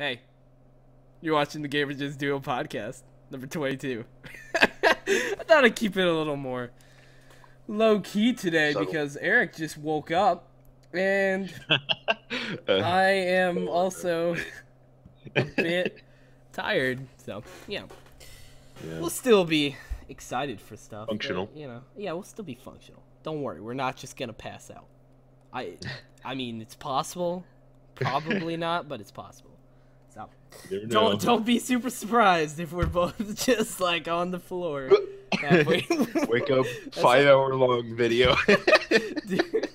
Hey, you're watching the Gamers Just Duo podcast, number 22. I thought I'd keep it a little more low key today Subtle. because Eric just woke up and Uh, I am also a bit tired. So, yeah. yeah. We'll still be excited for stuff. but, Functional. you know, yeah, we'll still be functional. Don't worry, we're not just gonna pass out. I, I mean, it's possible. Probably not, but it's possible. So You never know. don't don't be super surprised if we're both just like on the floor. Wake up, That's five hour long video. Dude,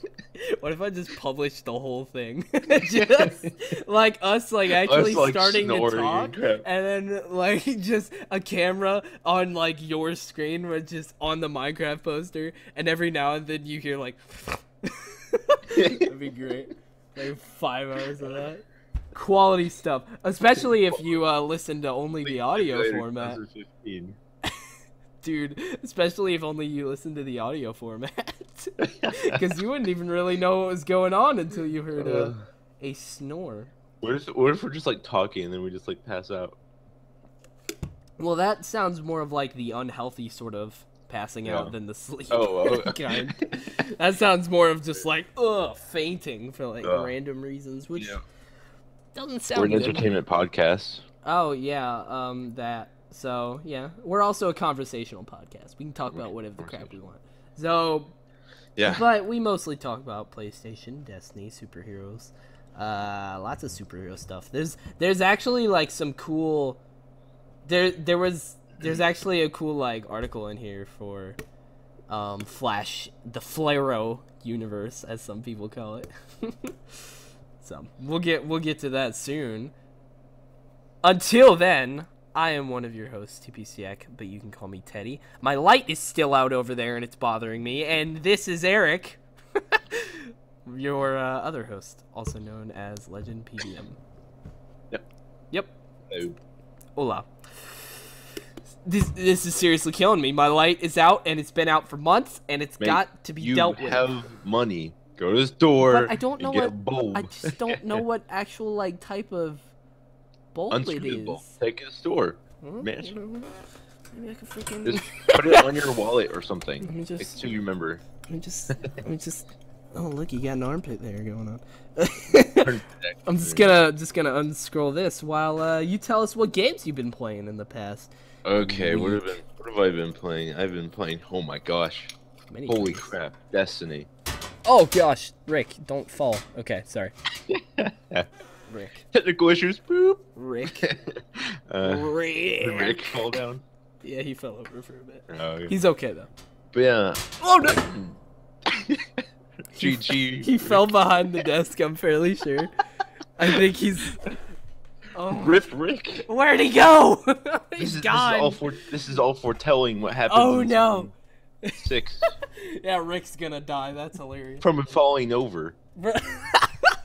what if I just published the whole thing? just like us like actually Us, like, starting to talk and and then like just a camera on like your screen with just on the Minecraft poster and every now and then you hear like That'd be great. Like five hours of that. Quality stuff. Especially if you uh, listen to only the audio format. Dude, especially if only you listen to the audio format. Because you wouldn't even really know what was going on until you heard a, Uh, a snore. what if what if we're just like talking and then we just like pass out? Well, that sounds more of like the unhealthy sort of passing out Yeah. than the sleep Oh, oh. kind. That sounds more of just like, ugh, fainting for like random reasons, which Yeah. Doesn't sound We're an good. entertainment podcast. Oh yeah, um, that. So yeah, we're also a conversational podcast. We can talk about whatever the crap we want. So, Yeah. but we mostly talk about PlayStation, Destiny, superheroes, uh, lots of superhero stuff. There's there's actually like some cool. There there was there's actually a cool like article in here for, um, Flash the Flarrow universe as some people call it. so we'll get we'll get to that soon. Until then, I am one of your hosts, TPCX, but you can call me Teddy. My light is still out over there and it's bothering me, and this is Eric, your uh, other host, also known as Legend PvM. Yep. Yep. Oh, Hola. This this is seriously killing me. My light is out and it's been out for months and it's Mate, got to be dealt with. You have money. Go to the store. But I don't know what- I just don't know what actual like type of bulb it Unscrew the is. bulb. Take it to the store. Man. Maybe I could freaking. Just put it on your wallet or something. Let me It's just. to remember. Let me just. Let me just. Oh look, you got an armpit there going on. I'm just gonna just gonna unscroll this while uh, you tell us what games you've been playing in the past. Okay, what have been what have I been playing? I've been playing. Oh my gosh! Many Holy games. crap! Destiny. Oh gosh, Rick, don't fall. Okay, sorry. Rick. Technical issues. Boop. Rick. uh, Rick. did Rick fall down. Yeah, he fell over for a bit. Oh, yeah. He's okay though. But yeah. Oh no! GG. He fell behind the desk. I'm fairly sure. I think he's. Oh. Rip Rick. Where'd he go? This he's is, gone. This is all for this is all foretelling what happens. Oh, no. season Six yeah, Rick's gonna die. That's hilarious. from falling over.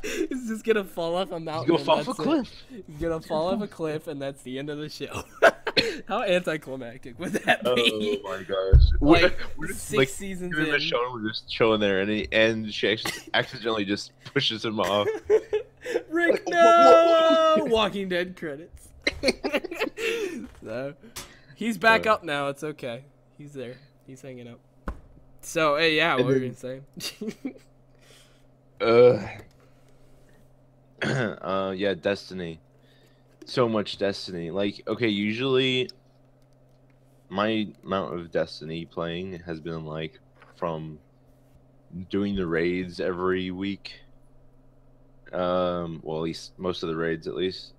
He's just gonna fall off a He's mountain. gonna fall off a that's it. cliff. He's gonna fall off a cliff, and that's the end of the show. How anticlimactic would that be? Oh my gosh! Like, We're- we're Six like, seasons Him and in. Michonne were just chilling there, and he, and she actually accidentally just pushes him off. Rick, Like, no! whoa, whoa. Walking Dead credits. so, he's back Uh, up now. It's okay. He's there. He's hanging up. So, hey, yeah, what And were you then- gonna say? Uh, uh, yeah, Destiny. So much Destiny. Like, okay, usually my amount of Destiny playing has been like from doing the raids every week. Um, well, at least most of the raids, at least.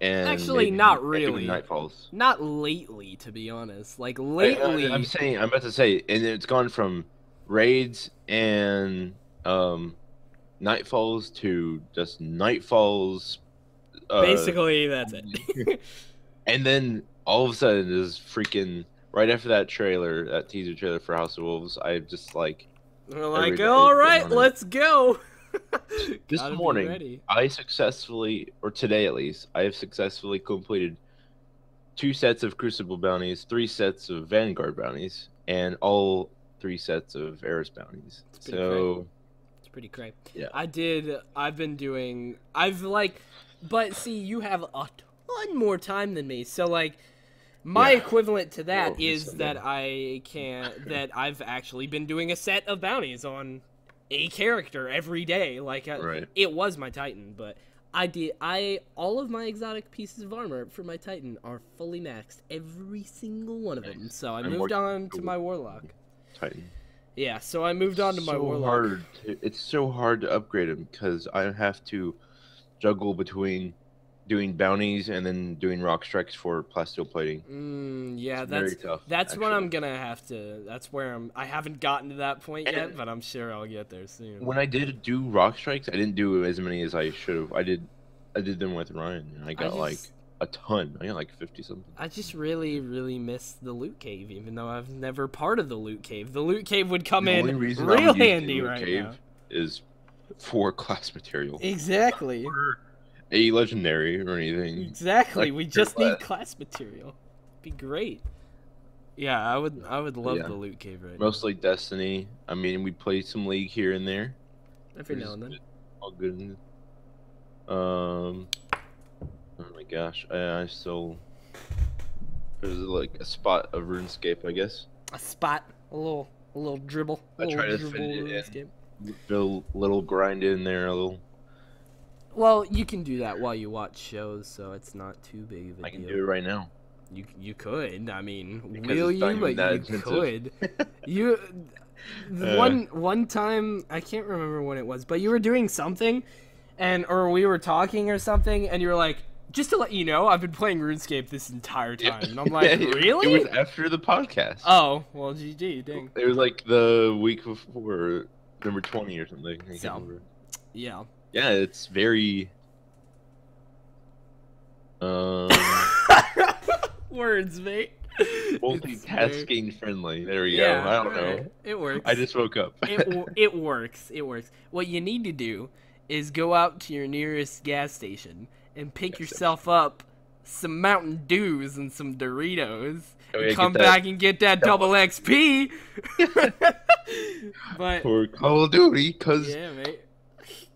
And Actually, not really. Nightfalls. Not lately, to be honest. Like I- I- lately, I'm saying, I'm about to say, and it's gone from raids and um, nightfalls to just nightfalls. Uh, basically that's it. and then all of a sudden, is freaking right after that trailer, that teaser trailer for House of Wolves. I just like We're like, all it." let's go. This Gotta morning. I successfully, or today at least, I have successfully completed two sets of Crucible bounties, three sets of Vanguard bounties, and all three sets of Eris bounties. pretty So It's pretty great. Yeah. I did. I've been doing. I've like. but see, you have a ton more time than me. So like, my Yeah. equivalent to that Well, is that I can't. that I've actually been doing a set of bounties on a character every day. Like Right. it was my Titan, but I did I all of my exotic pieces of armor for my Titan are fully maxed, every single one of them. So I I'm moved on to my Warlock. Titan. Yeah, so I moved on to my Warlock. hard. To, it's so hard to upgrade him because I have to juggle between doing bounties and then doing Roc strikes for plasteel plating. Mm, yeah, It's that's very tough. that's what I'm gonna have to. That's where I'm. I haven't gotten to that point yet, but I'm sure I'll get there soon. When I did do Roc strikes, I didn't do as many as I should have. I did, I did them with Ryan, and I got like just- a ton. I got like fifty something. I just really, really miss the loot cave, even though I've never part of the loot cave. The loot cave would come the in reason real I'm handy Loot right Cave now. is for class material. Exactly. Or a legendary or anything. Exactly. Like we just need class. class material. Be great. Yeah, I would. I would love Yeah. the loot cave right Mostly Destiny. I mean, we play some League here and there. Every now and then. All good. Um. Oh my gosh, I, I still. There's like a spot of RuneScape, I guess. A spot, a little, a little dribble. a I little try to dribble fit it in. RuneScape. Little little grind in there, a little. Well, you can do that while you watch shows, so it's not too big of a I can deal. do it right now. You you could. I mean, Because will you? But you expensive. could. You Uh. one one time I can't remember when it was, but you were doing something, and or we were talking or something, and you were like, "Just to let you know, I've been playing RuneScape this entire time." And I'm like, "Really?" It was after the podcast. Oh well, GG, dang. It was like the week before number twenty or something. So. Yeah. Yeah, it's very. Um, Words, mate. Multitasking friendly. There we Yeah, go. I don't know. It works. I just woke up. it, it works. It works. What you need to do is go out to your nearest gas station and pick yourself up some Mountain Dews and some Doritos. Oh, yeah, get come back and get that double XP. but for Call of Duty, because yeah, mate.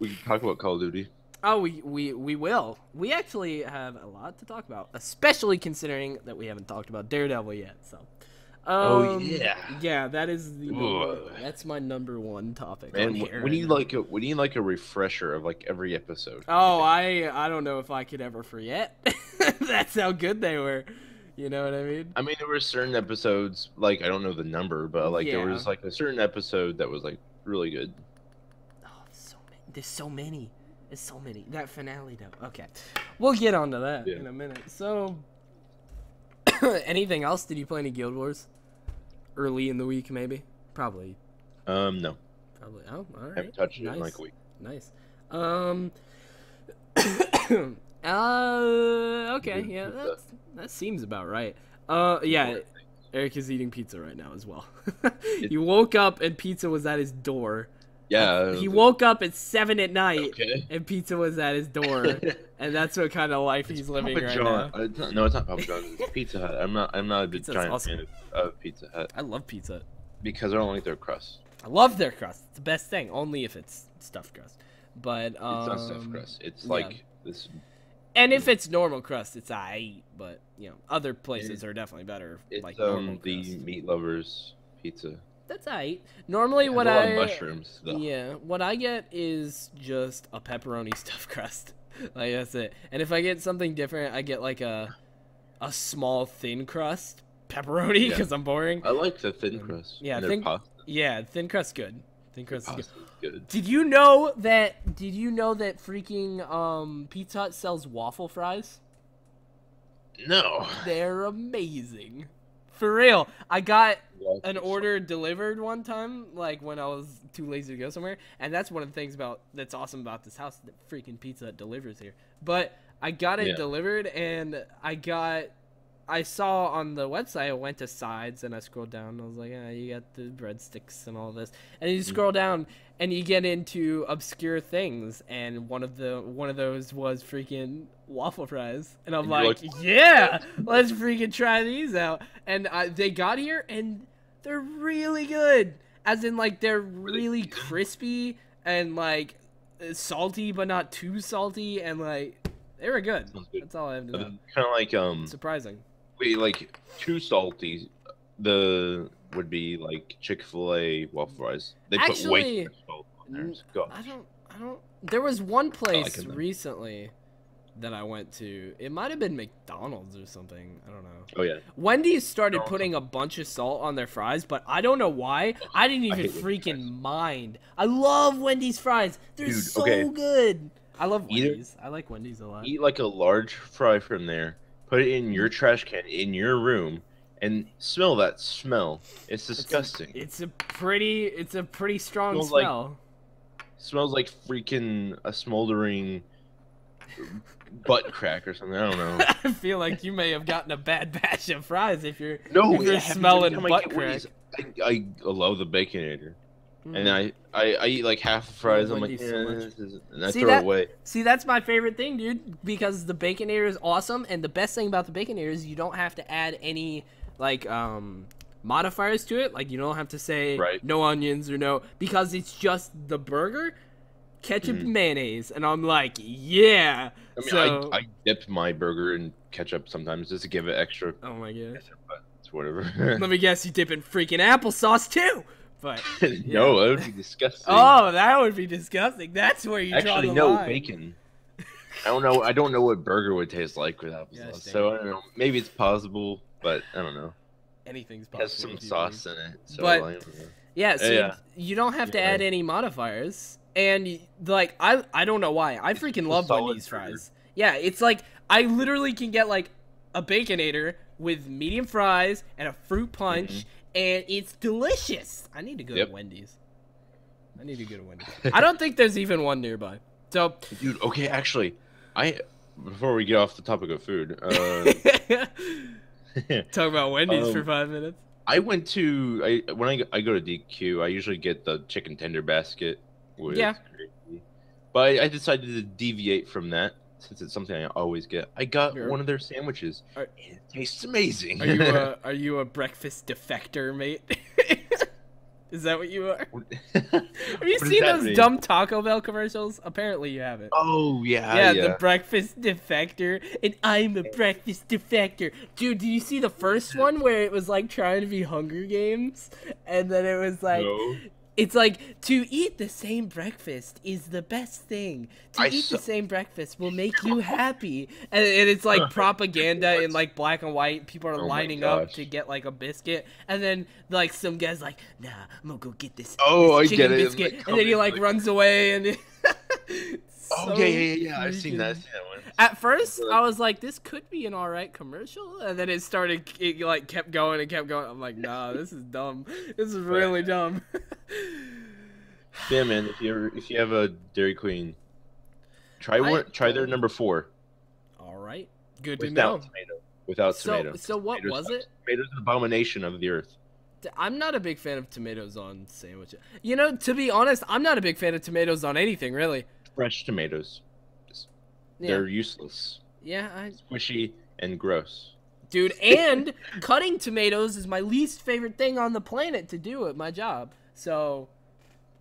We can talk about Call of Duty. Oh, we, we we will. We actually have a lot to talk about, especially considering that we haven't talked about Daredevil yet. So. Oh, Um, yeah. yeah. That is the number, that's my number one topic. Man, on we, here right need like a we need like a refresher of like every episode. Oh, I I don't know if I could ever forget. That's how good they were. You know what I mean? I mean, there were certain episodes like I don't know the number, but like there was like a certain episode that was like really good. There's so many. There's so many. That finale though. Okay, we'll get onto that Yeah. in a minute. So, anything else? Did you play any Guild Wars? Early in the week, maybe. Probably. Um, no, Probably. Oh, all I haven't touched it nice. in like a week. Nice. Um. uh. Okay. Yeah. That's, that seems about right. Uh. Yeah. Eric is eating pizza right now as well. he woke up and pizza was at his door. Yeah, He woke up at seven at night Okay. and pizza was at his door, and that's what kind of life he's living Papa right John. now. Uh, it's not- no, it's not Papa John's. It's Pizza Hut. I'm not. I'm not a big Pizza's giant awesome. fan of, of Pizza Hut I love pizza. because I don't like their crust. I love their crust. It's the best thing, only if it's stuffed crust. But It's um, not stuffed crust. It's yeah. like this. And if it's normal crust, it's I. Eat, but you know, other places are definitely better. It's like um the crust. meat lovers pizza. That's I. Normally, has what I mushrooms. Though. yeah, what I get is just a pepperoni stuffed crust. like that's it. And if I get something different, I get like a a small thin crust pepperoni Yeah. because I'm boring. I like the thin Um, crust. yeah, thin- pasta. Yeah, thin crust good. Thin crust is good. Good. Did you know that? Did you know that freaking um Pizza Hut sells waffle fries? No. They're amazing. For real. I got an order delivered one time, like when I was too lazy to go somewhere, and that's one of the things about that's awesome about this house that freaking Pizza Hut delivers here. But I got it Yeah. delivered, and I got, I saw on the website, I went to sides and I scrolled down, and I was like, ah, you got the breadsticks and all this, and you Mm. scroll down and you get into obscure things, and one of the one of those was freaking waffle fries, and I'm And you're like, yeah, let's freaking try these out, and I, they got here and they're really good, as in like they're really crispy and like salty but not too salty, and like They were good. Good. That's all I have to know. Kind of like um, Surprising. Wait, like too salty. The would be like Chick Fil A waffle fries. They put Actually, way too much salt on theirs. Go. I don't. I don't. There was one place though. recently that I went to. It might have been McDonald's or something. I don't know. Oh yeah. Wendy's started putting a bunch of salt on their fries, but I don't know why. I didn't even Wendy's freaking mind. I love Wendy's fries. They're Dude, so okay. good. I love Either- Wendy's. I like Wendy's a lot. Eat like a large fry from there. Put it in your trash can in your room, and smell that smell. It's disgusting. It's a pretty. It's a pretty strong Smells like- smell. smells like freaking a smoldering butt crack or something. I don't know. I feel like you may have gotten a bad batch of fries if you're. No, If you're smelling butt crack. I, I love the baconator, and I, I I eat like half the fries. I'm like, so eh, much. this is- and I See throw that? it away. See, that's my favorite thing, dude. Because the baconator is awesome, and the best thing about the baconator is you don't have to add any like um modifiers to it. Like you don't have to say Right. no onions or no because it's just the burger, ketchup, Mhm. and mayonnaise, and I'm like, yeah. I mean, so, I, I dip my burger in ketchup sometimes just to give it extra. oh my god. ketchup, But it's whatever. Let me guess, you dip in freaking applesauce too. But no, that would be disgusting. oh, that would be disgusting. That's where you draw Actually, the no line. bacon. I don't know. I don't know what burger would taste like with applesauce. Gosh so. I don't know. Maybe it's possible, but I don't know. Anything's It possible. has some if you sauce in it. So But- I don't. Yeah, so Yeah. you don't have to Yeah. add any modifiers, and like I I don't know why I freaking a love solid Wendy's fries. Yeah, it's like I literally can get like a baconator with medium fries and a fruit mm-hmm. punch, and it's delicious. I need to go. Yep. to Wendy's. I need to go to Wendy's. I don't think there's even one nearby. So Dude, okay, actually, I before we get off the topic of food, uh, talk about Wendy's for Um, five minutes. I went to I when I go, I go to DQ, I usually get the chicken tender basket. With Yeah. gravy. But I, I decided to deviate from that since it's something I always get. I got Sure. one of their sandwiches. Are- it tastes amazing. Are you a are you a breakfast defector, mate? Is that what you are? Have you What seen those mean? dumb Taco Bell commercials? Apparently you haven't. Oh yeah, yeah, yeah. the breakfast defector, and I'm a breakfast defector. Dude, do you see the first one where it was like trying to be Hunger Games, and then it was like, No. It's like to eat the same breakfast is the best thing. To I eat the same breakfast will make you happy, and, and it's like propaganda in like black and white. People are Oh lining up to get like a biscuit, and then like some guys like, nah, I'm gonna go get this. Oh, this I chicken get it. Biscuit, Like, and then he come like runs away, and. Oh so yeah, yeah, yeah, yeah. I've seen that. I've seen that one. At first, I was like, "This could be an alright commercial," and then it started. It like kept going and kept going. I'm like, "Nah, this is dumb. This is really dumb." Yeah, man. If you ever, if you have a Dairy Queen, try I- one. Try their number four All right, good to without know. tomato. Without So, tomato. so what Tomatoes was it? Tomatoes an abomination of the earth. I'm not a big fan of tomatoes on sandwiches. You know, to be honest, I'm not a big fan of tomatoes on anything really. Fresh tomatoes. Yeah, They're useless, yeah, I, squishy, and gross. dude. And cutting tomatoes is my least favorite thing on the planet to do at my job. So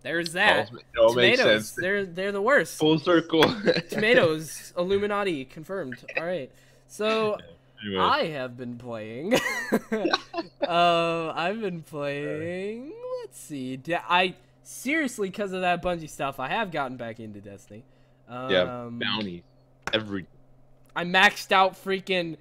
there's that. All, it all makes tomatoes, they're they're the worst. Full circle. tomatoes Illuminati confirmed. All right. So Anyway, I have been playing. uh, I've been playing. Let's see. I seriously, because of that Bungie stuff, I have gotten back into Destiny. Um, yeah, bounty. Every I maxed out freaking.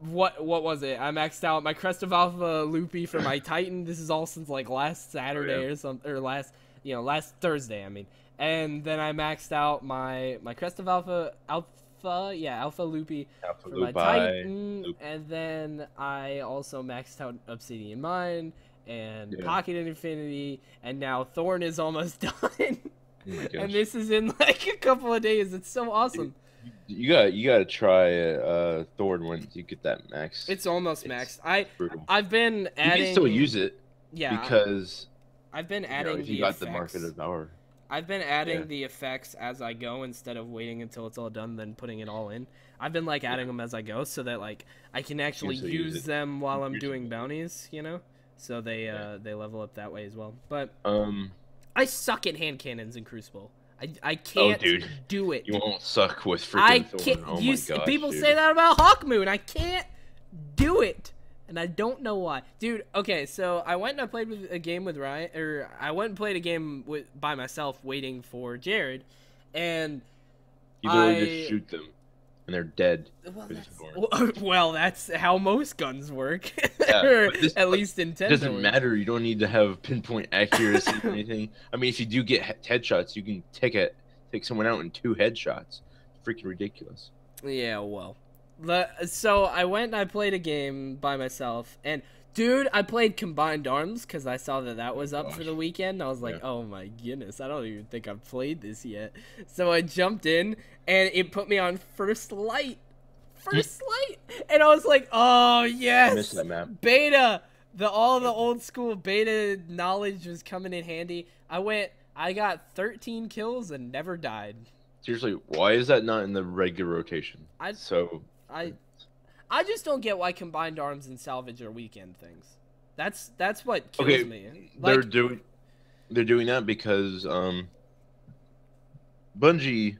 What what was it? I maxed out my Crest of Alpha Lupi for my Titan. This is all since like last Saturday Oh, yeah. or something, or last you know last Thursday. I mean, and then I maxed out my my Crest of Alpha Alpha yeah Alpha Lupi Alpha for my Titan, Loop. and then I also maxed out Obsidian Mind and Yeah. Pocket Infinity, and now Thorn is almost done. Oh and this is in like a couple of days. It's so awesome. You got you got to try uh Thorn when you get that max. It's almost It's maxed. I brutal. I've been adding. You can still use it yeah, because I've been you, know, adding if the you got effects. the market of power. I've been adding Yeah. the effects as I go instead of waiting until it's all done then putting it all in. I've been like adding them as I go so that like I can actually use use them while I'm doing bounties, you know. So they Yeah. uh they level up that way as well. But Um, I suck at hand cannons in Crucible. I, I can't dude. do it. You won't suck with freaking I can't. Oh you my gosh, people dude. say that about Hawkmoon. I can't do it, and I don't know why, dude. Okay, so I went and I played with a game with Ryan, or I went and played a game with by myself, waiting for Jared, and You literally I- just shoot them, and they're dead. well, that's, well, that's how most guns work, Yeah, or this- at least in It doesn't matter. You don't need to have pinpoint accuracy or anything. I mean, if you do get headshots, you can take it, take someone out in two headshots. Freaking ridiculous. Yeah, well. The, so I went and I played a game by myself, and dude, I played Combined Arms because I saw that that was up for the weekend. I was like, Yeah. oh my goodness, I don't even think I've played this yet. So I jumped in, and it put me on First Light. First mm. Light! And I was like, oh yes! that beta the all the old school beta knowledge was coming in handy i went i got 13 kills and never died Seriously, why is that not in the regular rotation? I- so i i just don't get why combined arms and salvage are weekend things that's that's what kills Okay, me they're doing they're doing that because um Bungie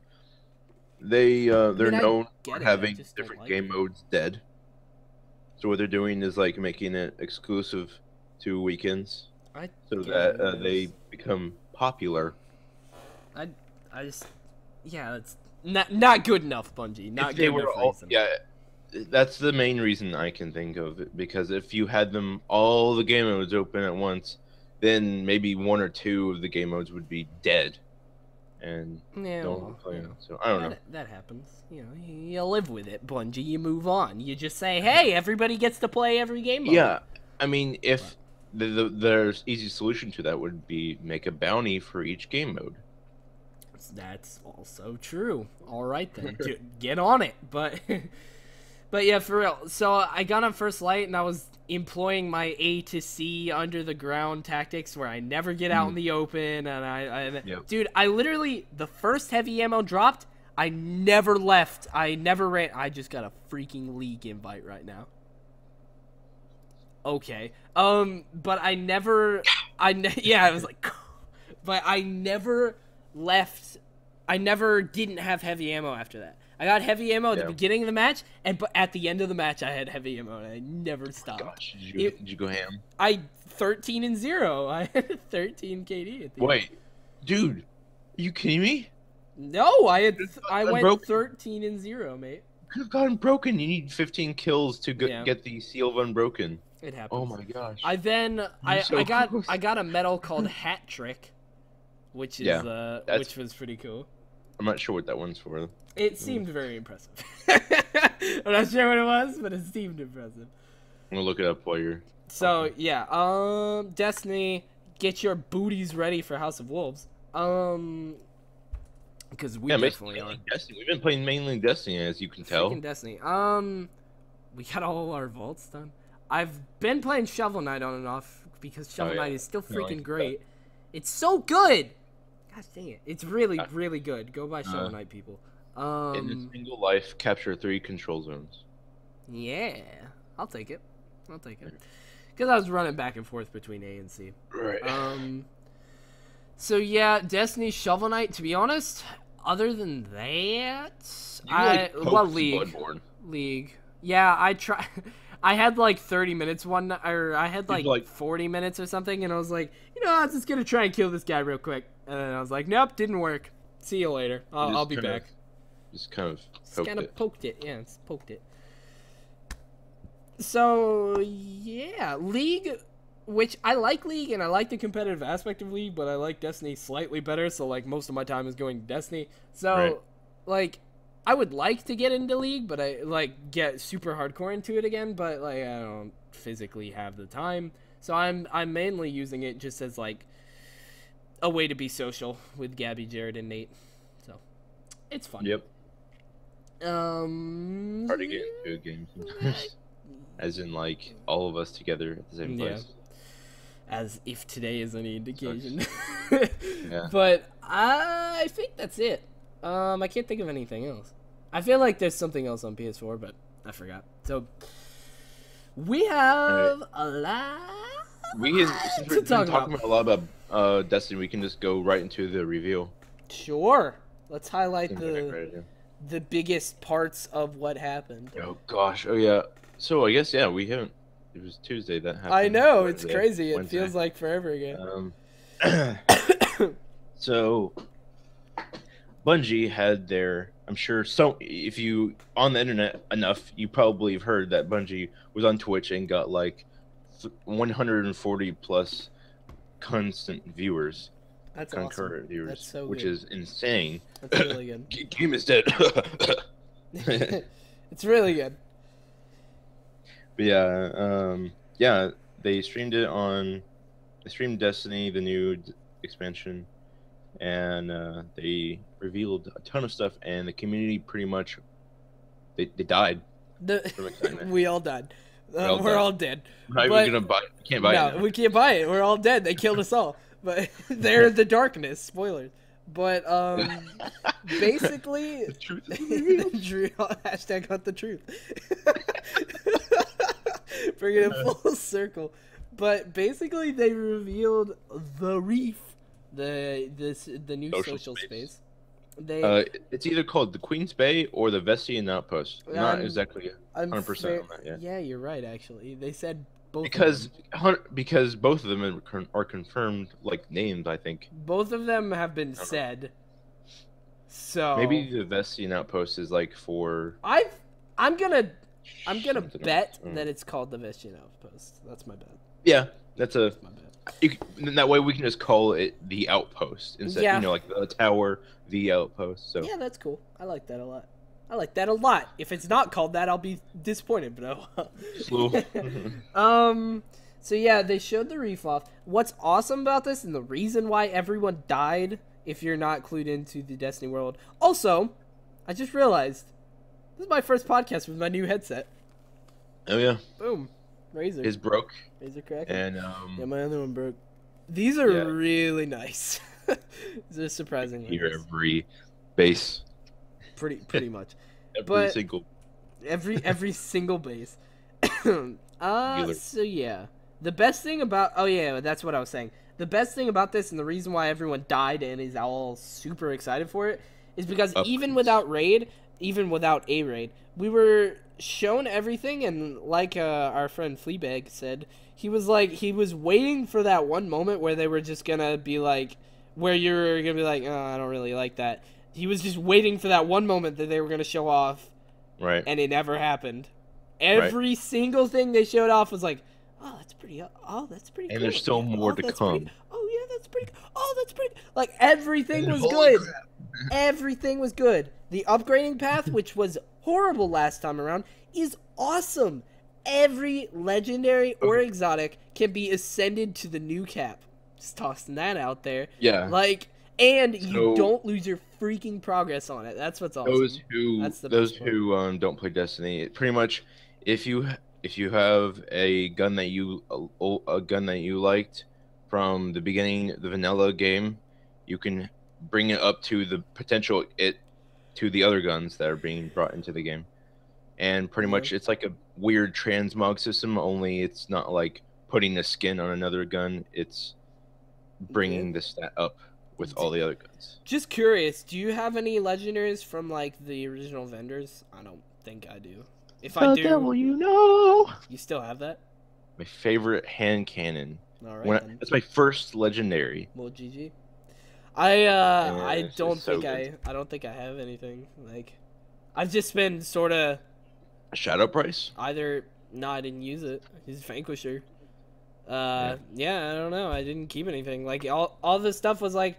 they uh they're I known for it, having different like game it. modes dead. So what they're doing is like making it exclusive to weekends I so that uh, they become popular. i i just yeah it's not not good enough bungie not if good they were enough all, yeah that's the main reason I can think of it, because if you had them all the game modes open at once, then maybe one or two of the game modes would be dead, and yeah no well, play them. So I don't know. That, that happens. You know, you, you live with it, Bungie. You move on. You just say, "Hey, everybody gets to play every game." mode." Yeah, I mean, if the, the there's easy solution to that would be make a bounty for each game mode. that's also true. All right then, get on it. But, but yeah, for real. So I got on first light, and I was employing my A to C under the ground tactics, where I never get out in the open, and I, I Yep. dude, I literally the first heavy ammo dropped. I never left. I never ran. I just got a freaking league invite right now. Okay. Um, but I never, I ne- yeah, I was like, but I never left. I never didn't have heavy ammo after that. I got heavy ammo at Yeah. the beginning of the match, and but at the end of the match, I had heavy ammo, and I never stopped. Gosh, did you, It- did you go ham? I thirteen and zero. I had thirteen KD at the end. Wait, dude, are you kidding me? No, I had. I went broke. thirteen and zero, mate. Could have gotten broken. You need 15 kills to go- Yeah. get the seal of unbroken. It happened. Oh my gosh. I then I, so I got close. I got a medal called Hat Trick, which is Yeah, uh which was pretty cool. I'm not sure what that one's for. It seemed very impressive. I'm not sure what it was, but it seemed impressive. I'm gonna look it up while you're. So yeah, um, Destiny, get your booties ready for House of Wolves. Um, because we yeah, definitely are. Destiny. We've been playing mainly Destiny, as you can tell. Freaking Destiny. Um, we got all our vaults done. I've been playing Shovel Knight on and off because Shovel Oh, yeah. Knight is still freaking that. great. It's so good. God dang it! It's really, Uh, really good. Go buy Shovel uh, Knight, people. In Um, a single life, capture three control zones. yeah, I'll take it. I'll take it. Because I was running back and forth between A and C. Right. Um. So yeah, Destiny Shovel Knight. To be honest, other than that, I well League Bloodborne. League. Yeah, I try. I had like 30 minutes one, or I had like, like- 40 minutes or something, and I was like, you know, I was just gonna try and kill this guy real quick, and then I was like, nope, didn't work. See you later. I'll, Just I'll be back. Just kind of Just poked kind of it. poked it. Yeah, it's poked it. So yeah, League, which I like League and I like the competitive aspect of League, but I like Destiny slightly better. So like most of my time is going to Destiny. So Right. like I would like to get into League, but I like get super hardcore into it again. But like I don't physically have the time, so I'm I'm mainly using it just as like a way to be social with Gabby, Jared, and Nate. So it's fun. Yep. Um. Hard to get into a game sometimes. As in, like all of us together at the same place. Yeah. As if today is any indication. Yeah. But I think that's it. Um, I can't think of anything else. I feel like there's something else on PS4, but I forgot. So we have a lot. We can, since we're talk talking about. about a lot about uh, Destiny, we can just go right into the reveal. Sure. Let's highlight Seems like a the the biggest parts of what happened. Oh gosh. Oh yeah. So I guess yeah, we haven't. It was Tuesday that happened. I know it's Wednesday, crazy. It feels like forever ago. Um, so Bungie had their. I'm sure. So if you on the internet enough, you probably have heard that Bungie was on Twitch and got like 140 plus constant viewers, That's concurrent awesome. viewers, That's so which good. is insane. That's really good. G- Game is dead. it's really good. But yeah, um, yeah, they streamed it on. They streamed Destiny, the new d- expansion, and uh, they revealed a ton of stuff. And the community pretty much they, they died. The, we all died. Uh, all we're died. all dead. We're not But- even gonna buy. Can't buy no, it. now. we can't buy it. We're all dead. They killed us all. But they're the darkness. Spoilers. But um, basically, The truth is the hashtag hunt the truth. Bring it a full circle. But basically, they revealed the reef, the this the new social, Social space. space. They, uh, it's either called the Queen's Bay or the Vestian Outpost. Not Um, exactly 100% on that, yeah. Yeah, you're right. Actually, they said both of because because both of them are confirmed like names. I think both of them have been said. So maybe the Vestian Outpost is like for. I I'm gonna I'm gonna bet else. Mm. that it's called the Vestian Outpost. That's my bet. Yeah, that's a That's my bet. That way we can just call it the outpost instead. Yeah. You know, like the tower, the outpost. So Yeah, that's cool. I like that a lot. I like that a lot. If it's not called that, I'll be disappointed, bro. Um. So yeah, they showed the reef off. What's awesome about this, and the reason why everyone died, if you're not clued into the Destiny world. Also, I just realized this is my first podcast with my new headset. oh yeah, Boom, Razer. is broke Razer crack. and um, Yeah, my other one broke. These are Yeah. really nice. These are surprisingly hear nice. every base, pretty pretty much. every But- single. Every every single base. uh so yeah. The best thing about oh yeah, that's what I was saying. The best thing about this and the reason why everyone died and is all super excited for it is because even without raid, even without a raid, we were shown everything and like uh, our friend Fleabag said, he was like he was waiting for that one moment where they were just gonna be like where you're gonna be like, oh, I don't really like that. He was just waiting for that one moment that they were gonna show off Right. and it never happened. Every single thing they showed off was like, oh, that's pretty. Oh, that's pretty. And cool. there's still more oh, to come. pretty- oh yeah, that's pretty. Oh, that's pretty. Like everything was good. Everything was good. The upgrading path, which was horrible last time around, is awesome. Every legendary or exotic can be ascended to the new cap. Just tossing that out there. Yeah. Like, and you So- don't lose your freaking progress on it. That's what's awesome. Those who That's the those who um, don't play Destiny, it pretty much, if you if you have a gun that you a, a gun that you liked from the beginning, the vanilla game, you can bring it up to the potential it to the other guns that are being brought into the game, and pretty much it's like a weird transmog system. Only it's not like putting a skin on another gun. It's bringing the stat up with all the other guns. Just curious, do you have any legendaries from like the original vendors? I don't think I do. If I The do, devil you know. you still have that? My favorite hand cannon. All right When I- that's my first legendary. Well, GG. I uh Yeah, I don't just so think I I don't think I have anything like I've just been sort of Shadow Price. either no I didn't use it. He's Vanquisher. Uh yeah. I don't know. I didn't keep anything. Like all all this stuff was like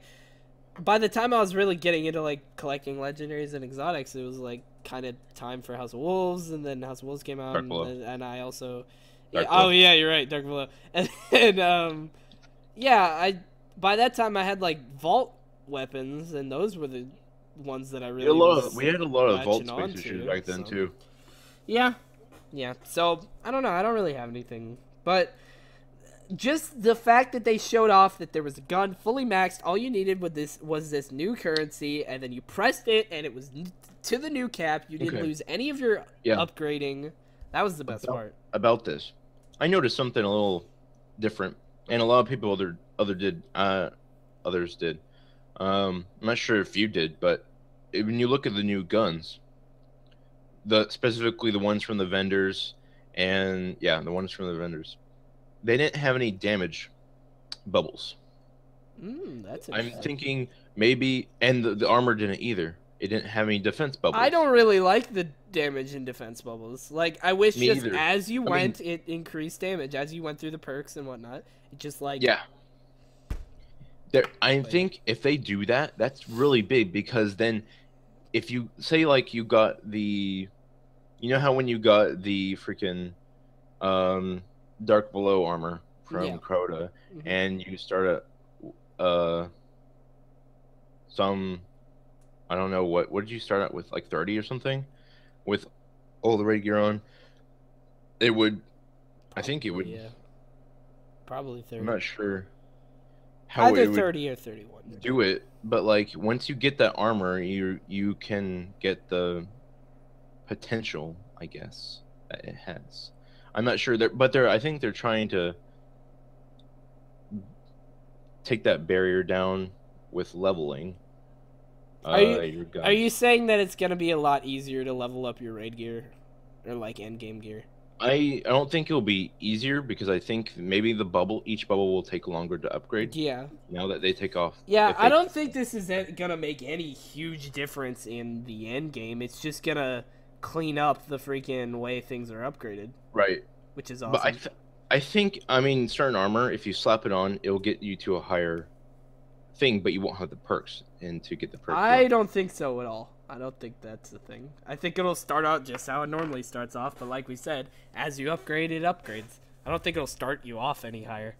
by the time I was really getting into like collecting legendaries and exotics, it was like kind of time for House of Wolves, and then House of Wolves came out, and, and I also, yeah, oh yeah, you're right, Dark Below, and, and um, yeah, I by that time I had like vault weapons, and those were the ones that I really was Of, we had a lot of vault space onto, issues back then so- too. Yeah, yeah. So I don't know. I don't really have anything, but just the fact that they showed off that there was a gun fully maxed. All you needed with this was this new currency, and then you pressed it, and it was n- to the new cap. You didn't Okay. lose any of your Yeah. upgrading. That was the best About- part. About this, I noticed something a little different, and a lot of people other other did uh others did. Um, I'm not sure if you did, but when you look at the new guns, the specifically the ones from the vendors, and yeah, the ones from the vendors, they didn't have any damage bubbles. Mm, that's I'm thinking maybe, and the, the armor didn't either. It didn't have any defense bubbles. I don't really like the damage and defense bubbles. Like I wish Me just either. as you I mean- went, it increased damage as you went through the perks and whatnot. It just like Yeah. There, I think if they do that, that's really big because then, if you say like you got the, you know how when you got the freaking, um, dark below armor from Yeah. Crota, Mhm. and you start a, uh, some, I don't know what what did you start at with like thirty or something, with all the raid gear on. It would, I think it would. Yeah. Probably thirty. I'm not sure. How Either thirty or thirty-one. do it, but like once you get that armor, you you can get the potential, I guess, that it has. I'm not sure that, but they're. I think they're trying to take that barrier down with leveling. Are you- uh, your gun. Are you saying that it's gonna be a lot easier to level up your raid gear, or like end game gear? I I don't think it'll be easier because I think maybe the bubble, each bubble will take longer to upgrade Yeah. now that they take off. Yeah, I don't think this is gonna make any huge difference in the end game. It's just gonna clean up the freaking way things are upgraded, Right. which is awesome. But I, th- I think, I mean, certain armor, if you slap it on, it'll get you to a higher thing, but you won't have the perks. And to get the perks, I don't think so at all. I don't think that's the thing. I think it'll start out just how it normally starts off, but like we said, as you upgrade, it upgrades. I don't think it'll start you off any higher.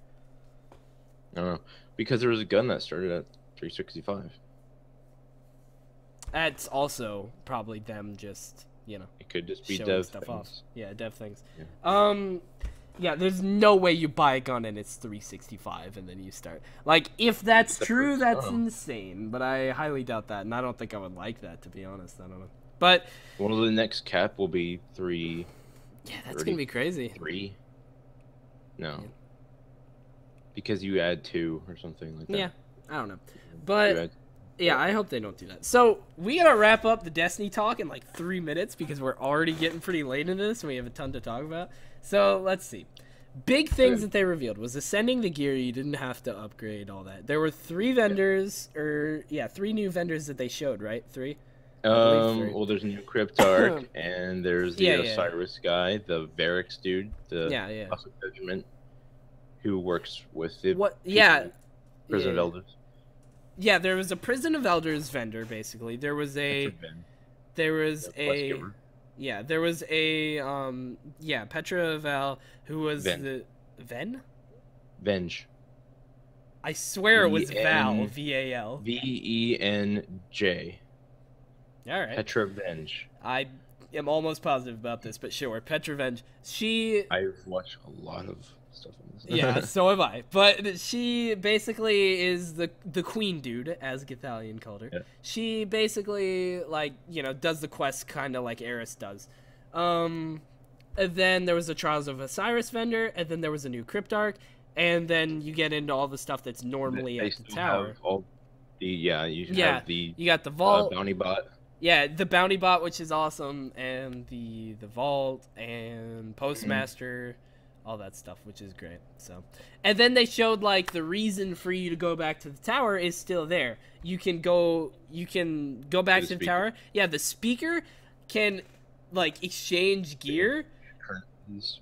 I don't know because there was a gun that started at 365. That's also probably them just, you know, It could just be dev stuff things. off. Yeah, dev things. Yeah. Um, yeah, there's no way you buy a gun and it's 365 and then you start. Like, if that's true, that's insane. But I highly doubt that, and I don't think I would like that to be honest. I don't know. But One of the next cap will be three, yeah, that's gonna be crazy. three. No, Yeah. because you add two or something like that. Yeah, I don't know. But yeah, I hope they don't do that. So we gotta wrap up the Destiny talk in like three minutes because we're already getting pretty late into this and we have a ton to talk about. So let's see. Big things that they revealed was ascending the gear. You didn't have to upgrade all that. There were three vendors, or yeah, three new vendors that they showed. Right, three. Um, three. well, there's new Cryptarch, and there's the Yeah, yeah, yeah. Osiris guy, the Variks dude, the Yeah, yeah. Judgment, who works with the What? Yeah. Prison yeah. of Elders. Yeah, there was a prison of elders vendor. Basically, there was a there was a giver. Yeah, there was a um yeah, Petra Val who was Ven. the Ven? Venge. I swear it was Val, V A L. V E N J. All right. Petra Venj. I am almost positive about this, but sure, Petra Venj. She I've watched a lot of stuff on this. yeah, so have I. But she basically is the the queen dude, as Gathalion called her. Yeah. She basically like you know does the quest kind of like Eris does. Um, and then there was the Trials of Osiris vendor, and then there was a new Cryptarch, and then you get into all the stuff that's normally They at the tower. all the yeah. You Yeah, have the You got the uh, vault. bounty bot. Yeah, the bounty bot, which is awesome, and the the vault and postmaster, all that stuff, which is great. So, and then they showed like the reason for you to go back to the tower is still there. You can go, you can go back The to the tower. Yeah, the speaker can like exchange gear. Curtains,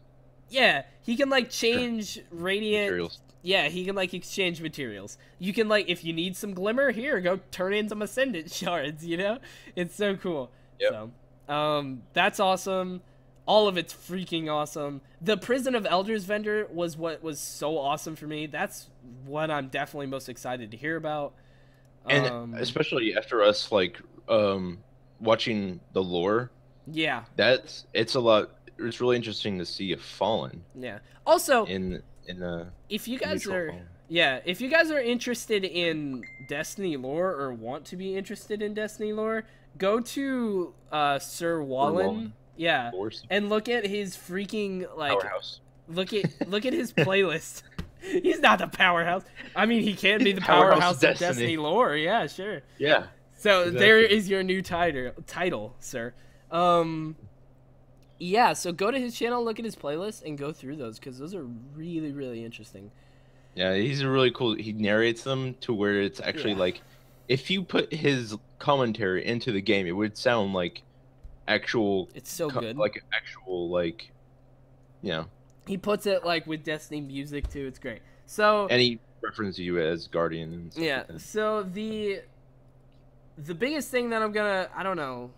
Yeah, he can like change radiant materials. yeah, he can like exchange materials. You can like if you need some glimmer, here, go turn in some ascendant shards, you know? It's so cool. Yep. So um that's awesome. All of it's freaking awesome. The Prison of Elders vendor was what was so awesome for me. That's what I'm definitely most excited to hear about. and um, especially after us like um watching the lore yeah, that's it's a lot it's really interesting to see a fallen yeah. Also, in in a if you guys are. Yeah, if you guys are interested in Destiny lore or want to be interested in Destiny lore, go to uh Sir Wallen. Wallen. Yeah. Force And look at his freaking like powerhouse look at look at his playlist. He's not the powerhouse. I mean, he can be the the powerhouse powerhouse of of Destiny. Destiny lore. Yeah, sure. Yeah. So Exactly. there is your new title, title, sir. Um, yeah. So go to his channel, look at his playlist, and go through those because those are really, really interesting. Yeah, he's a really cool. He narrates them to where it's actually Yeah. like, if you put his commentary into the game, it would sound like actual, It's so good. like actual, like, you know. he puts it like with Destiny music too. It's great. So And he references you as Guardian. And stuff yeah. like. So the the biggest thing that I'm gonna I don't know.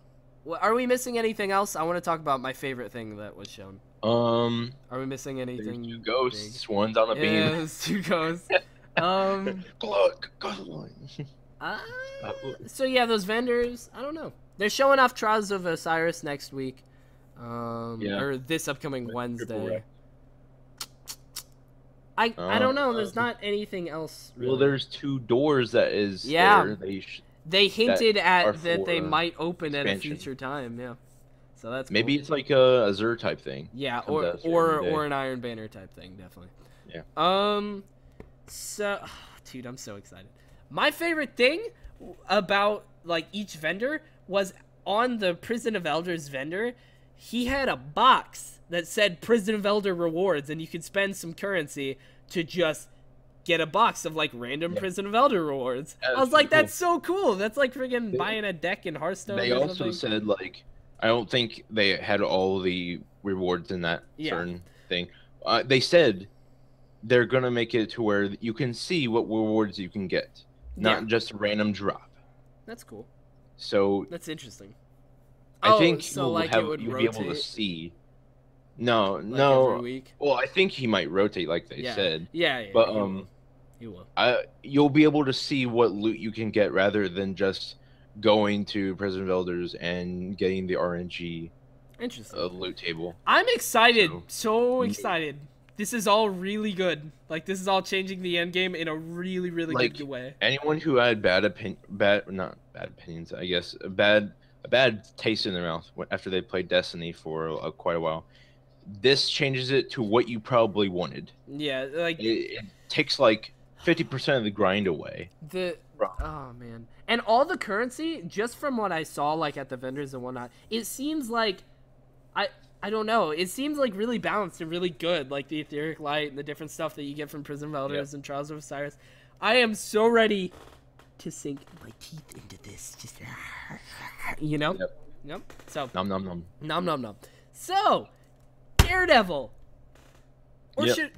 Are we missing anything else? I want to talk about my favorite thing that was shown. Um, Are we missing anything? two big? ghosts. One's on a Yeah, beam. two ghosts. um. Look, Uh, Uh, so yeah, those vendors. I don't know. They're showing off Trials of Osiris next week, um, Yeah. or this upcoming Triple Wednesday. Red. I I don't know. Uh, There's not anything else. Really. Well, there's two doors that is Yeah. there. They sh- they hinted are at that they might open at a future time. Yeah, so that's maybe cool. it's like a Azure type thing. yeah, or or or an Iron Banner type thing, definitely. Yeah. Um. So, dude, I'm so excited. My favorite thing about like each vendor was on the Prison of Elders vendor. He had a box that said Prison of Elder rewards, and you could spend some currency to just get a box of like random Yeah. Prison of Elder rewards. Yeah, I was like, pretty that's so cool. That's like friggin' buying a deck in Hearthstone. They also said like, I don't think they had all the rewards in that Yeah. certain thing. Uh, they said they're gonna make it to where you can see what rewards you can get, not just a random drop. That's cool. So That's interesting. I Oh, think so you'll like have, it would you'll rotate be able to see. No, like no. every week. Well, I think he might rotate, like they Yeah. said. Yeah, yeah. But um, you will. I you'll be able to see what loot you can get rather than just going to Prison Elders and getting the RNG Interesting. uh, loot table. I'm excited. So- So excited. This is all really good. Like this is all changing the end game in a really, really Like, good way. Anyone who had bad opinion, bad not bad opinions, I guess, a bad a bad taste in their mouth after they played Destiny for uh, quite a while. This changes it to what you probably wanted. Yeah, like It, it takes like fifty percent of the grind away. the oh man, and all the currency just from what I saw, like at the vendors and whatnot, it seems like I I don't know. It seems like really balanced and really good, like the etheric light and the different stuff that you get from Prison Elders and Trials of Osiris. I am so ready to sink my teeth into this. Just you know. Yep. Yep. So Nom nom nom. Nom nom nom. So, Daredevil. Or Yep. should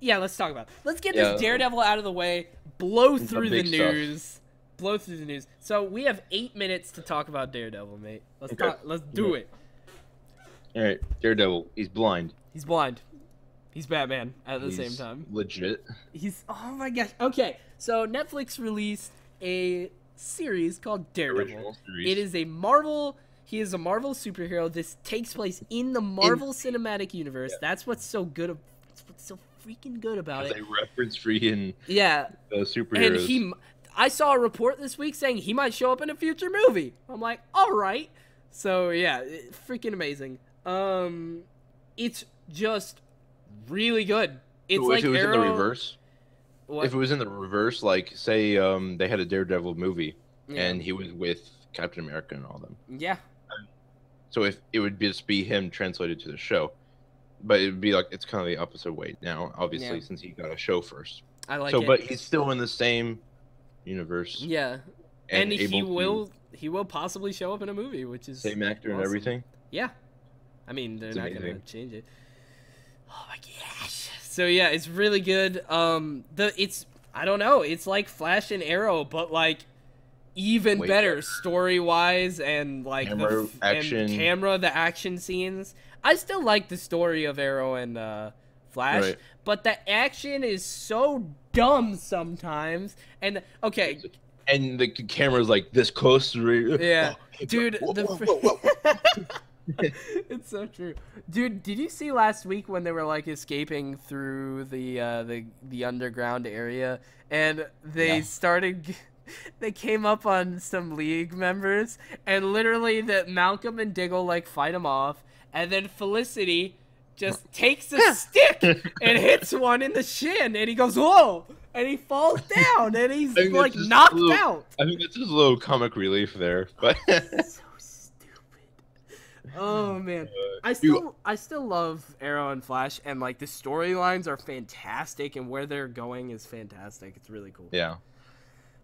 Yeah, let's talk about. It. Let's get Yeah. this Daredevil out of the way. Blow through the, stuff. news. Blow through the news. So we have eight minutes to talk about Daredevil, mate. Let's Okay. talk. Let's do Okay. it. All right, Daredevil. He's blind. He's blind. He's Batman at the same time. legit. He's oh my gosh. Okay, so Netflix released a series called Daredevil. Series. It is a Marvel. He is a Marvel superhero. This takes place in the Marvel Cinematic Universe. Yeah. That's what's so good. That's what's so freaking good about it. They reference freaking Yeah, the superheroes. and he. I saw a report this week saying he might show up in a future movie. I'm like, all right. So yeah, freaking amazing. Um, it's just really good. It's So like if it was Arrow. in the reverse, What? if it was in the reverse, like say um they had a Daredevil movie Yeah. and he was with Captain America and all them. yeah, So if it would just be him translated to the show, but it would be like it's kind of the opposite way now, obviously Yeah. since he got a show first. I like so, it. but he's still in the same universe yeah, and, he able to- will he will possibly show up in a movie, which is same actor and everything. Yeah, I mean they're It's not gonna change it. Oh my gosh! So yeah, it's really good. Um, the it's I don't know, it's like Flash and Arrow, but like even Way better better. story wise and like the Camera, f- and camera, the action scenes. I still like the story of Arrow and uh, Flash, Right. but the action is so dumb sometimes. And okay, And the c- camera's like this close to re- Yeah, Oh, dude. whoa, the whoa, fr- whoa, whoa. it's so true, dude. Did you see last week when they were like escaping through the uh, the the underground area and they Yeah. started? They came up on some league members and literally that Malcolm and Diggle like fight them off, and then Felicity just takes a stick and hits one in the shin, and he goes, "Whoa!" and he falls down, and he's like knocked little- out. I think that's just a little comic relief there, but. Oh man, I still I still love Arrow and Flash, and like the storylines are fantastic, and where they're going is fantastic. It's really cool. yeah.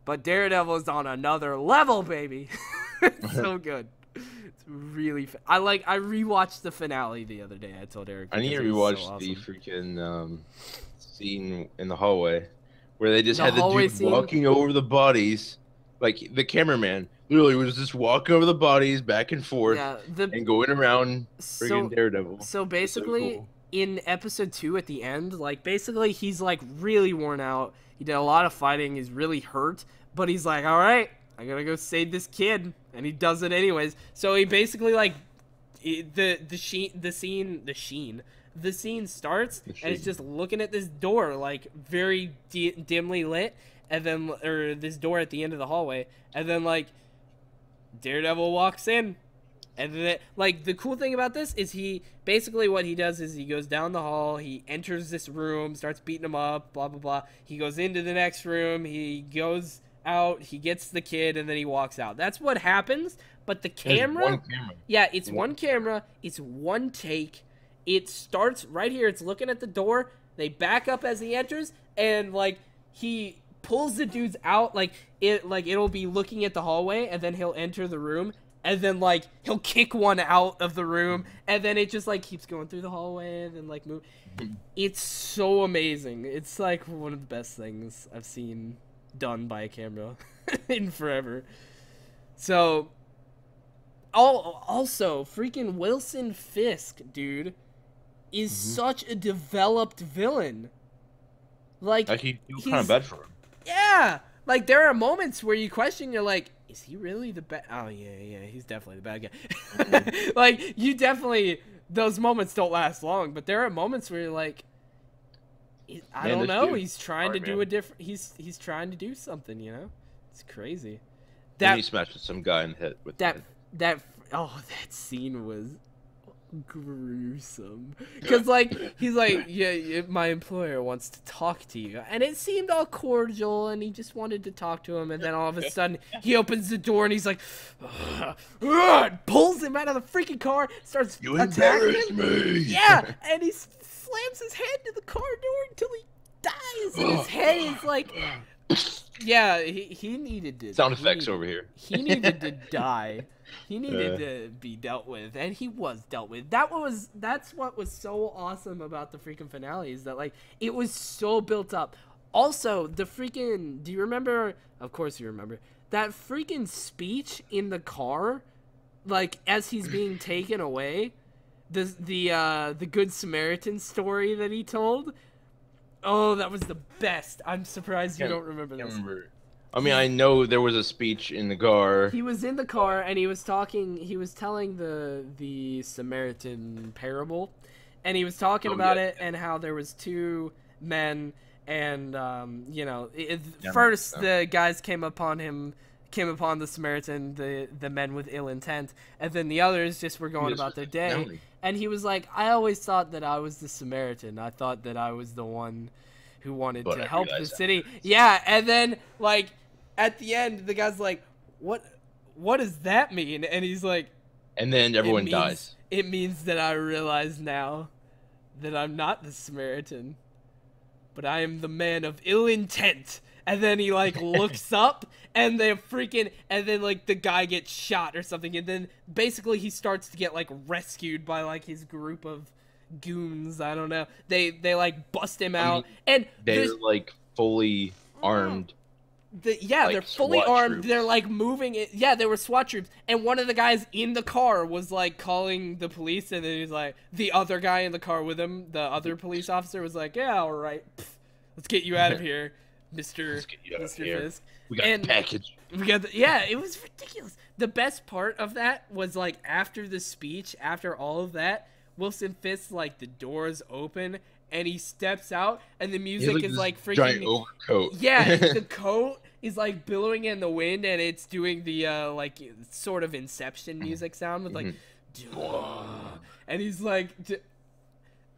But Daredevil is on another level, baby. it's so good. It's really. Fa- I like. I rewatched the finale the other day. I told Eric. I need to because it was rewatch so the freaking um, scene in the hallway where they just The had the dude scene? walking over the bodies. Like the cameraman literally was just walking over the bodies back and forth Yeah. The and going around so Daredevil. so basically cool. in episode two at the end, like basically he's like really worn out. He did a lot of fighting. He's really hurt, but he's like, all right, I gotta go save this kid, and he does it anyways. So he basically like the the sheen the scene the sheen the scene starts The and it's just looking at this door like very di- dimly lit and then or this door at the end of the hallway and then like daredevil walks in and then like the cool thing about this is he basically what he does is he goes down the hall he enters this room starts beating him up blah blah blah he goes into the next room he goes out he gets the kid and then he walks out that's what happens but the camera one camera. yeah, it's One- one camera, it's one take. It starts right here, it's looking at the door. They back up as he enters and like he pulls the dudes out like it like it'll be looking at the hallway and then he'll enter the room and then like he'll kick one out of the room and then it just like keeps going through the hallway and then like move. It's so amazing. It's like one of the best things I've seen done by a camera in forever. So also, freaking Wilson Fisk, dude, is Mm-hmm. such a developed villain. Like, Like he feel kind of bad for him. Yeah, like there are moments where you question, you're like, is he really the bad? Oh yeah, yeah, he's definitely the bad guy. Like, you definitely those moments don't last long, but there are moments where you're like, I- Man, don't know, he's trying to do man. a different. He's he's trying to do something, you know. It's crazy. That he smashed some guy in the head with that that oh that scene was gruesome. Because like he's like yeah, my employer wants to talk to you. And it seemed all cordial and he just wanted to talk to him and then all of a sudden he opens the door and he's like "Ugh, ugh," pulls him out of the freaking car starts You him. me. yeah and he slams his head to the car door until he dies and his head. Is like yeah he, he needed to Sound effects needed- over here. he needed to die. He needed Uh. to be dealt with, and he was dealt with. That was that's what was so awesome about the freaking finale is that like it was so built up. Also, the freaking do you remember? Of course you remember that freaking speech in the car, like as he's being taken away. The the uh the Good Samaritan story that he told. Oh, that was the best. I'm surprised you don't remember this. remember. I mean, I know there was a speech in the car. He was in the car and he was talking. He was telling the the Samaritan parable, and he was talking Oh, about yeah. it and how there was two men, and um, you know, it, Yeah, first yeah. the guys came upon him, came upon the Samaritan, the the men with ill intent, and then the others just were going Yes, about their day. definitely. And he was like, I always thought that I was the Samaritan. I thought that I was the one who wanted But to I help the city. Yeah, and then like at the end, the guy's like, "What? What does that mean?" And he's like, And then "It everyone means- dies. It means that I realize now that I'm not the Samaritan, but I am the man of ill intent." And then he like looks up, and they freaking, and then like the guy gets shot or something, and then basically he starts to get like rescued by like his group of goons. I don't know. They they like bust him out, and They're like fully mm-hmm. armed. the, yeah, like they're fully SWAT armed. troops. They're like moving it. Yeah, they were SWAT troops. And one of the guys in the car was like calling the police, and then he's like, the other guy in the car with him, the other police officer, was like, "Yeah, all right, Pff, let's get you out of here, Mister Let's get you out of Mister. Fisk." We got And- package. We got the, yeah, it was ridiculous. The best part of that was like after the speech, after all of that, Wilson Fisk like the doors open and he steps out, and the music is like freaking giant overcoat. yeah, the coat is like billowing in the wind, and it's doing the uh, like sort of Inception music sound with like, "Duh." and he's like, d-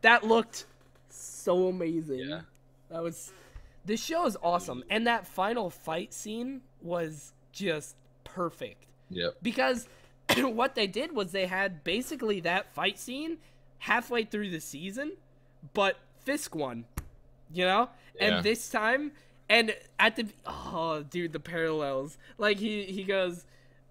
that looked so amazing. Yeah. That was this show is awesome. And that final fight scene was just perfect. Yep. Because what they did was they had basically that fight scene halfway through the season, but Fisk won. You know? Yeah. And this time and at the oh dude, the parallels. Like he he goes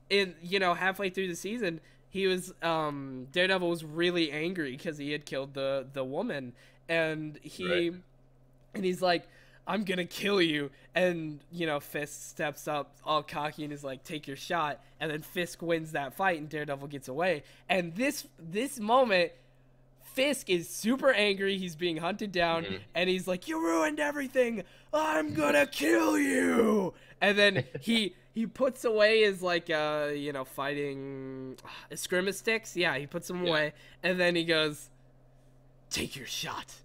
in you know, halfway through the season, he was um Daredevil was really angry because he had killed the the woman and he Right. and he's like I'm gonna kill you, and you know Fisk steps up all cocky and is like, "Take your shot," and then Fisk wins that fight, and Daredevil gets away. And this this moment, Fisk is super angry. He's being hunted down, Mhm. and he's like, "You ruined everything. I'm gonna kill you." And then he he puts away his like uh you know fighting uh, scrimmage sticks. Yeah, he puts them Yeah. away, and then he goes, "Take your shot."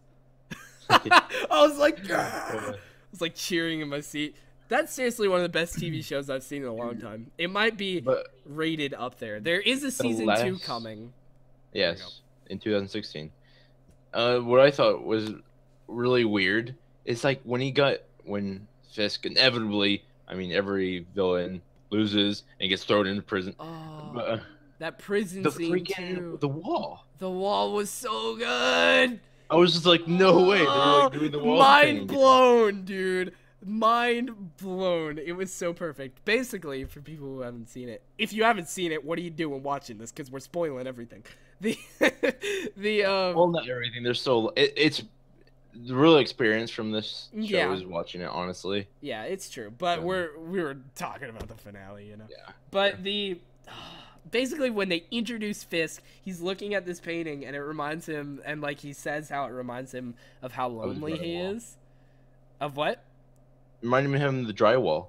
I was like, "Yeah." I was like cheering in my seat. That's seriously one of the best TV shows I've seen in a long time. It might be But rated up there. There is a season two coming. yes, in 2016. Uh, what I thought was really weird is like when he got when Fisk inevitably, I mean, every villain loses and gets thrown into prison. Oh, But, uh, that prison the scene freaking too. the wall. The wall was so good. I was just like, no way, they're like doing the wall. Mind thing. blown, dude. Mind blown. It was so perfect. Basically, for people who haven't seen it, if you haven't seen it, what are you doing watching this? Because we're spoiling everything. The the um. Well, not everything. There's so it, it's the real experience from this show Yeah. is watching it. Honestly, yeah, it's true. But Yeah. we're we were talking about the finale, you know. yeah. But the basically when they introduce Fisk, he's looking at this painting and it reminds him and like he says how it reminds him of how lonely he is. Of what? Reminding him of the drywall.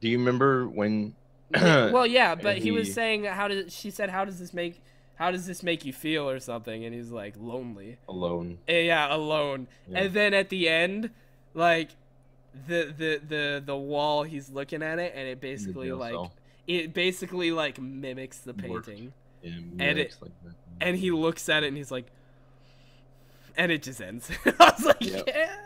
Do you remember when? well, yeah, but he was saying how does she said how does this make how does this make you feel or something and he's like lonely. alone. Eh, yeah, alone. Yeah. And then at the end, like the the the the wall he's looking at it and it basically like cell. It basically like mimics the painting. Yeah, and it- like and he looks at it and he's like and it just ends i was like Yep. yeah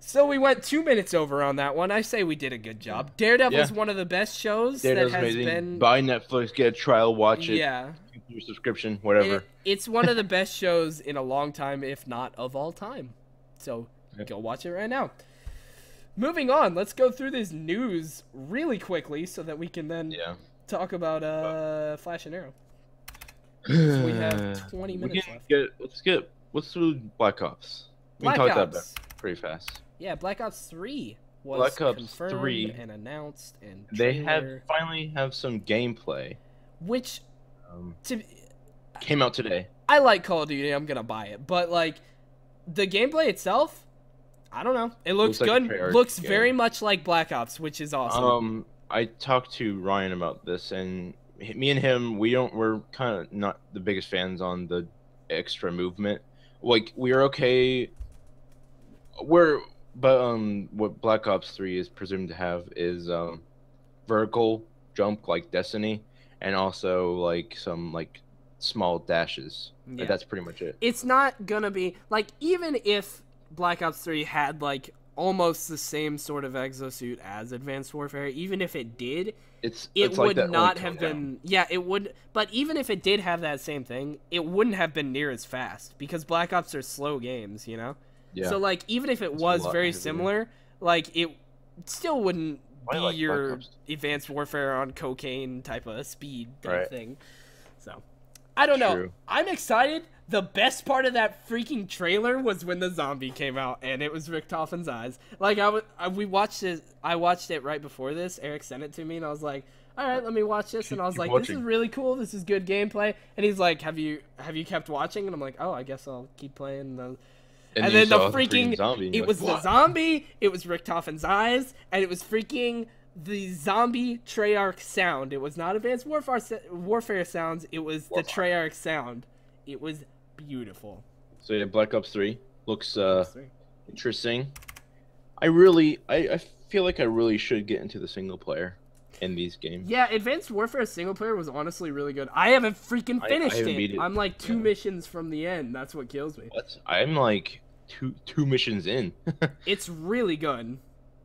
so we went two minutes over on that one i say we did a good job daredevil's Yeah. one of the best shows Daredevil's that has amazing. been Buy Netflix, get a trial, watch it, yeah your subscription, whatever. It- it's one of the best shows in a long time if not of all time so Yep. go watch it right now moving on let's go through this news really quickly so that we can then yeah. talk about uh flash and arrow we have 20 We minutes left. Get, let's get let's do Black Ops. We black can talk ops that back pretty fast. Yeah, Black Ops 3 was Black Ops confirmed 3, and announced and They have finally have some gameplay. which Um, to came out today. I like Call of Duty, I'm going to buy it, but like the gameplay itself, I don't know. It looks, Looks good. Treyarch looks game. very much like Black Ops, which is awesome. Um, I talked to Ryan about this, and me and him, we don't, we're kind of not the biggest fans on the extra movement. Like we're okay. We're, but um, what Black Ops Three is presumed to have is um, vertical jump like Destiny, and also like some like small dashes. Like, Yeah. that's pretty much it. it's not going to be like even if Black Ops 3 had like almost the same sort of exosuit as Advanced Warfare, even if it did, It's it it's would that not only have down. been yeah it would but even if it did have that same thing it wouldn't have been near as fast because black ops are slow games you know Yeah. so like even if it It's was very heavier. similar like it still wouldn't I be like your advanced warfare on cocaine type of speed type Right. thing so i don't know i'm excited the best part of that freaking trailer was when the zombie came out and it was Richtofen's eyes. Like I, w- I we watched it I watched it right before this. Eric sent it to me and I was like, "All right, let me watch this." And I was like, "This is really cool. This is good gameplay." And he's like, "Have you have you kept watching?" And I'm like, "Oh, I guess I'll keep playing." The... And, you then the freaking, zombie. it was the zombie, it was Richtofen's eyes, and it was freaking the zombie Treyarch sound. It was not Advanced Warfare Warfare sounds. It was the Warfare. Treyarch sound. It was beautiful. So yeah, Black Ops Three looks uh interesting. I really, I, I feel like I really should get into the single player. in these games. Yeah, Advanced Warfare single player was honestly really good. I haven't freaking I- I finished it. it. I'm like two Yeah. missions from the end. That's what kills me. What? I'm like two two missions in. It's really good.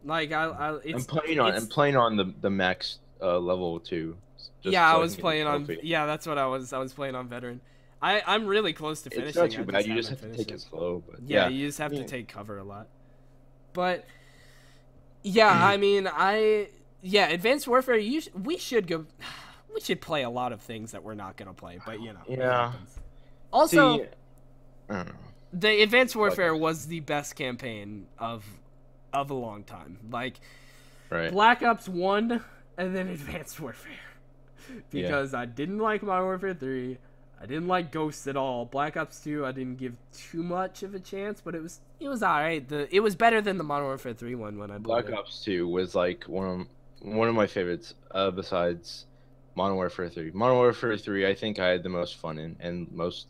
Like I, I I'm playing on. I'm playing on the the max uh, level too. just yeah, so I was playing on. Yeah, that's what I was. I was playing on veteran. I I'm really close to finishing. It's not too I bad. You just have haven't to take it slow. But Yeah, yeah, you just have to take cover a lot. But yeah, I mean, I yeah, Advanced Warfare. You sh- we should go. We should play a lot of things that we're not gonna play, but you know. Yeah. Also, See, I don't know. the Advanced Warfare Ops. was the best campaign of of a long time. Like Right. Black Ops One and then Advanced Warfare. Because I didn't like Modern Warfare Three. I didn't like Ghosts at all. Black Ops Two I didn't give too much of a chance, but it was it was alright. The it was better than the Modern Warfare Three one when I Black it. Ops Two was like one of one of my favorites. Uh, besides Modern Warfare Three. Modern Warfare Three, I think I had the most fun in and most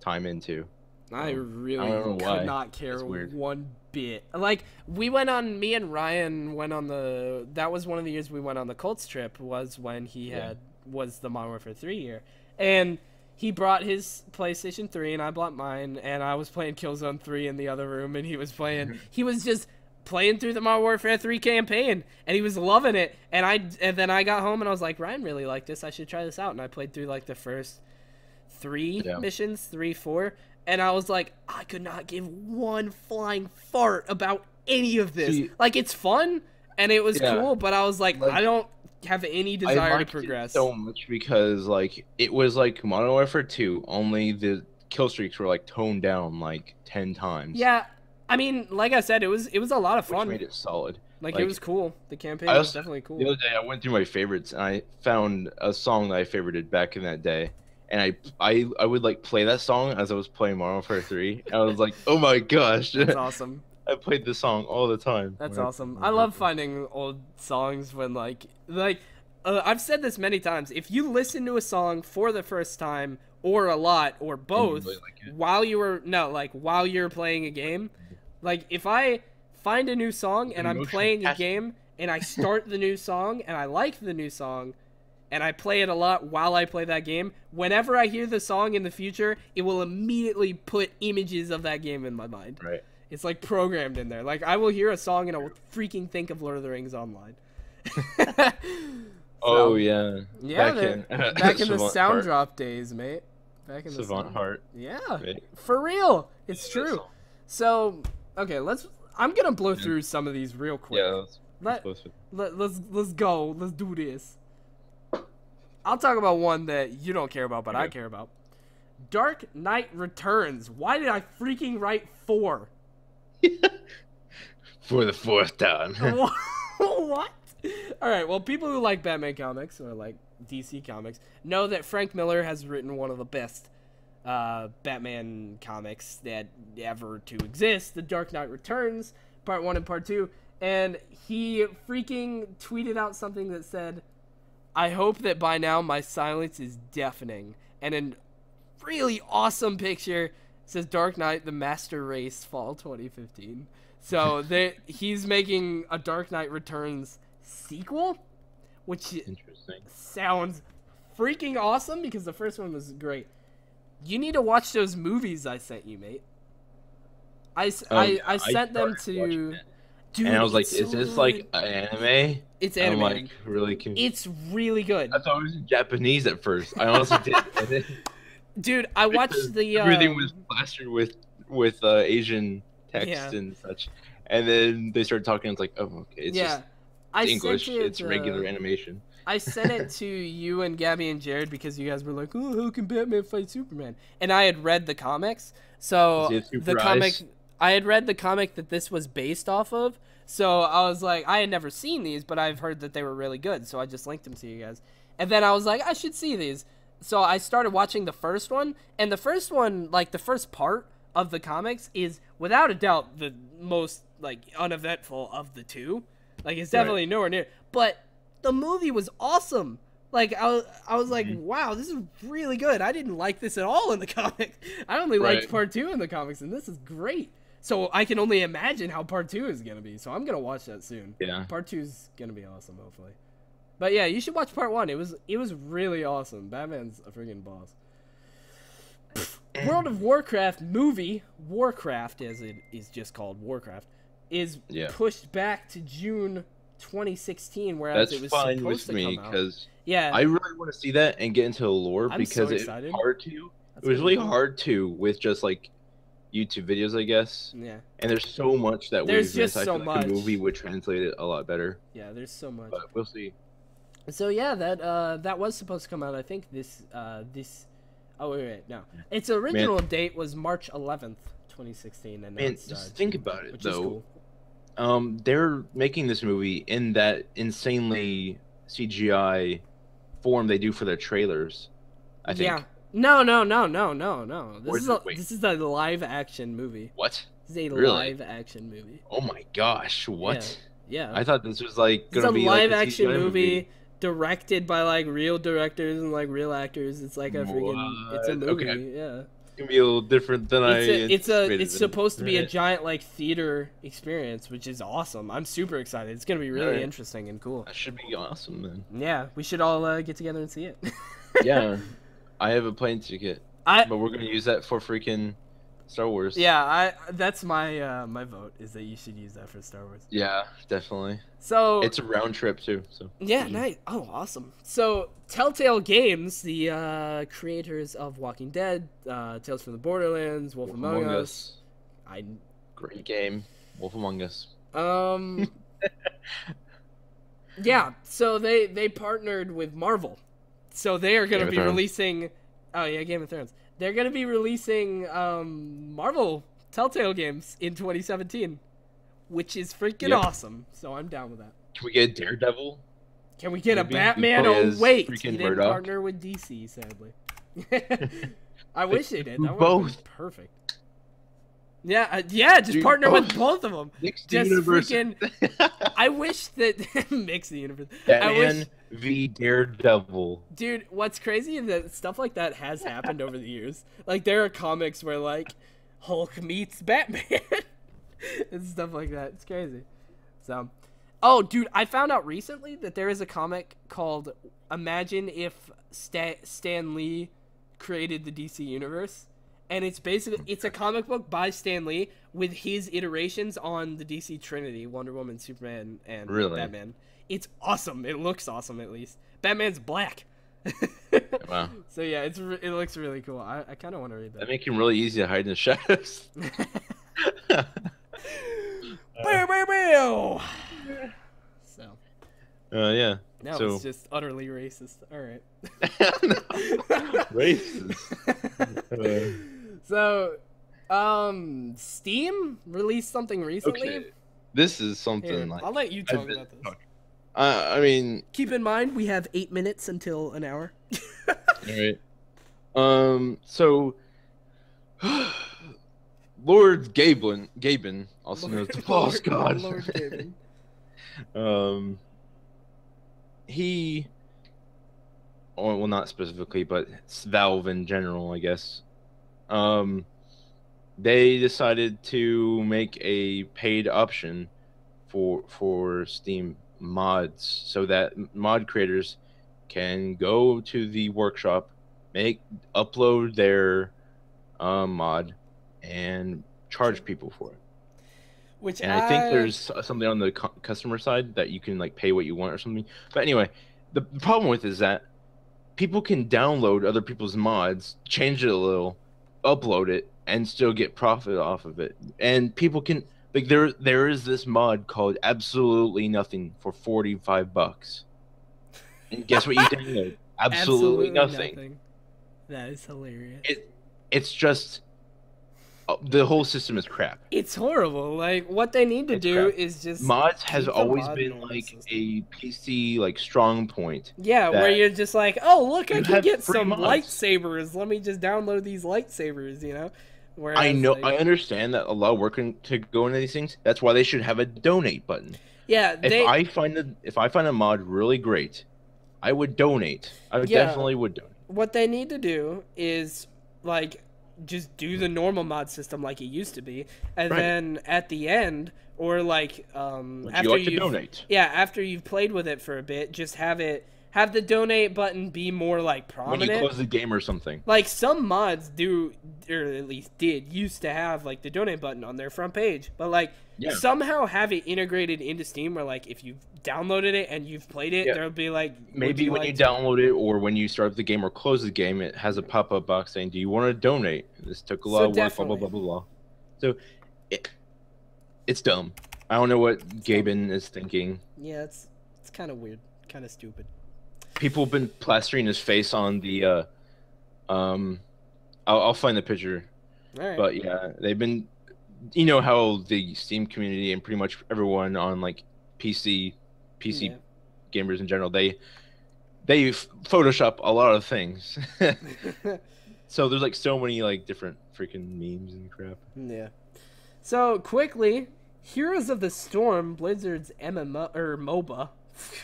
time into. I Um, really don't could why. not care one bit. Like we went on, me and Ryan went on the. That was one of the years we went on the Colts trip. Was when he Yeah. had was the Modern Warfare three year, and he brought his PlayStation three, and I brought mine, and I was playing Killzone three in the other room, and he was playing. Mm-hmm. he was just playing through the Modern Warfare 3 campaign and he was loving it and I and then I got home and I was like Ryan really liked this I should try this out and I played through like the first three Yeah. missions, three, four, and I was like, I could not give one flying fart about any of this. See- like it's fun and it was Yeah. cool, but I was like, Like, I don't have any desire to progress. so much because like it was like Modern Warfare Two, only the kill streaks were like toned down like ten times. yeah, I mean, like I said, it was it was a lot of which fun. made it solid. like, it was cool. The campaign I was definitely cool. The other day, I went through my favorites and I found a song that I favorited back in that day, and I I I would like play that song as I was playing Modern Warfare Three. and I was like, oh my gosh, That's awesome. I played this song all the time. That's I awesome. I love finding old songs when like like uh, I've said this many times. If you listen to a song for the first time or a lot or And you both really like while you were no like while you're playing a game, like if I find a new song and I'm Emotional playing a game and I start the new song and I like the new song and I play it a lot while I play that game, whenever I hear the song in the future, it will immediately put images of that game in my mind. Right. It's like programmed in there. Like I will hear a song and I will freaking think of Lord of the Rings online. Oh yeah. yeah, back in back in the sound Heart. drop days, mate. Back in the Savant sound- Heart. Yeah, Right. for real. It's That true. So okay, let's. I'm gonna blow Yeah. through some of these real quick. Yeah. That's, Let, that's what- let, let's let's go. Let's do this. I'll talk about one that you don't care about, but I care about. Dark Knight Returns. Why did I freaking write four? For the fourth time. what? All right. Well, people who like Batman comics or like DC comics know that Frank Miller has written one of the best uh, Batman comics that ever to exist, The Dark Knight Returns, Part One and Part Two, and he freaking tweeted out something that said, "I hope that by now my silence is deafening," and a really awesome picture says Dark Knight: The Master Race, Fall 2015. So they, he's making a Dark Knight Returns sequel, which Interesting. sounds freaking awesome because the first one was great. You need to watch those movies I sent you, mate. I, Um, I, I sent them to. Dude, and I was like, "Is this like anime?" It's anime. I'm like really confused. It's really good, I thought it was in Japanese at first. I honestly did. Dude. I watched because the. everything um, was plastered with with uh, Asian text Yeah. and such, and then they started talking. It's like, oh, okay, it's yeah, just I English. Sent it, it's regular uh, animation. I sent it to you and Gabby and Jared because you guys were like, "Oh, how can Batman fight Superman?" And I had read the comics, so Does he have the comic eyes? I had read the comic that this was based off of. So I was like, I had never seen these, but I've heard that they were really good. So I just linked them to you guys, and then I was like, I should see these. So I started watching the first one, and the first one, like the first part of the comics, is without a doubt the most like uneventful of the two. Like it's Right. definitely nowhere near, but the movie was awesome. Like I was, I was like, Mhm. wow, this is really good. I didn't like this at all in the comics. I only liked Right. part two in the comics, and this is great. So I can only imagine how part two is gonna be. So I'm gonna watch that soon. Yeah. Part two's gonna be awesome, hopefully. But yeah, you should watch part one. It was it was really awesome. Batman's a freaking boss. World of Warcraft movie, Warcraft as it is just called Warcraft, is Yeah. pushed back to June 2016, whereas That's it was fine supposed with to me come out. because Yeah, I really want to see that and get into the lore I'm because so it's hard to. that's It was really cool. hard to with just like YouTube videos, I guess. Yeah, And there's so much that There's just missed. I so like much. a movie would translate it a lot better, yeah. There's so much. but we'll see. So yeah, that uh, that was supposed to come out. I think this uh, this. Oh wait, wait, no. Its original date was March 11th, 2016, and Man, it's, just uh, think about it, though. cool. Um, they're making this movie in that insanely CGI form they do for their trailers. I think. Yeah. No, no, no, no, no, no. This Or is a wait. this is a live action movie. What? This is a Really? live action movie. Oh my gosh! What? Yeah. I thought this was like gonna a be live like a live action CGI movie, directed by like real directors and like real actors. It's like a freaking it's a What? movie. Okay. Yeah. It's gonna be a little different than I. It's a, it's a it's supposed to be a giant like theater experience, which is awesome. I'm super excited. It's gonna be really Alright. interesting and cool. That should be awesome then. Yeah, we should all uh, get together and see it. Yeah, I have a plane ticket, I but we're gonna use that for freaking Star Wars. yeah, I that's my uh, my vote is that you should use that for Star Wars. Yeah, definitely. So It's a round trip too. So Yeah, nice. Oh, awesome. So, Telltale Games, the uh, creators of Walking Dead, uh, Tales from the Borderlands, Wolf, Among, Us. I great game. Wolf Among Us. um. yeah, so they they partnered with Marvel, so they are going to be releasing. Oh yeah, Game of Thrones. They're going to be releasing um, Marvel Telltale games in 2017, which is freaking Yep. awesome. So I'm down with that. Can we get Daredevil? Can we get Maybe a Batman? play Oh wait, he freaking didn't Murdock. partner with DC, sadly. I wish they did. That would Both. perfect. Yeah, uh, yeah, just partner with both. of them. Mixed Just universe. freaking. I wish that mix the universe. Wish, Batman v Daredevil. dude. What's crazy is that stuff like that has happened over the years. Like there are comics where like Hulk meets Batman and stuff like that. It's crazy. So, oh, dude, I found out recently that there is a comic called "Imagine if Sta- Stan Lee created the DC universe." And it's basically it's a comic book by Stan Lee with his iterations on the DC Trinity: Wonder Woman, Superman, and Really? Batman. It's awesome. It looks awesome, at least. Batman's black. Wow. So yeah, it's it looks really cool. I, I kind of want to read That that. make him really easy to hide in the shadows. Bow, bow, bow. So Uh, yeah. now So- it's just utterly racist. All right. Racist. So, um, Steam released something recently. Okay. This is something Here, like. I'll let you talk about this. Uh, I mean, Keep in mind we have eight minutes until an hour. Alright. Um. So, Lord Gaben, Gaben, also known as the False God. Lord Gaben. um. He. Or, well, not specifically, but Valve in general, I guess. Um. They decided to make a paid option for for Steam mods, so that mod creators can go to the workshop, make upload their um, mod, and charge people for it. Which And I think there's something on the cu- customer side that you can like pay what you want or something. But anyway, the, the problem with it is that people can download other people's mods, change it a little, upload it, and still get profit off of it. And people can like there there is this mod called Absolutely Nothing for forty five bucks. And guess what you download? Absolutely, nothing. That is hilarious. It it's just Oh, the whole system is crap. It's horrible. Like what they need to It's do crap. is just Mods has always mod been like system. a PC like strong point. Yeah, where you're just like, oh look, I can get some mods. lightsabers. Let me just download these lightsabers. You know. Whereas, I know like- I understand that a lot of work to go into these things. That's why they should have a donate button. yeah, If. I find a, if I find a mod really great, I would donate. I Yeah. definitely would donate. what they need to do is like just do the normal mod system like it used to be, and Right. then at the end or like um Would after you like to donate? yeah after you've played with it for a bit, just have it have the donate button be more like prominent. When you close the game or something. like some mods do, or at least did, used to have like the donate button on their front page, but like Yeah. somehow have it integrated into Steam, where like if you've downloaded it and you've played it, Yeah. there'll be like Maybe when like you download it or when you start up the game or close the game, it has a pop up box saying, Do you want to donate? This took a lot So of work, blah, blah, blah, blah, blah. So it, it's dumb. I don't know what Gaben is thinking. Yeah, it's it's kind of weird, kind of stupid. People have been plastering his face on the. Uh, um, I'll, I'll find the picture. Right. But yeah, they've been. You know how the Steam community and pretty much everyone on like PC, PC gamers in general, they they Photoshop a lot of things. So there's like so many like different freaking memes and crap. yeah. So quickly, Heroes of the Storm, Blizzard's MMO or MOBA,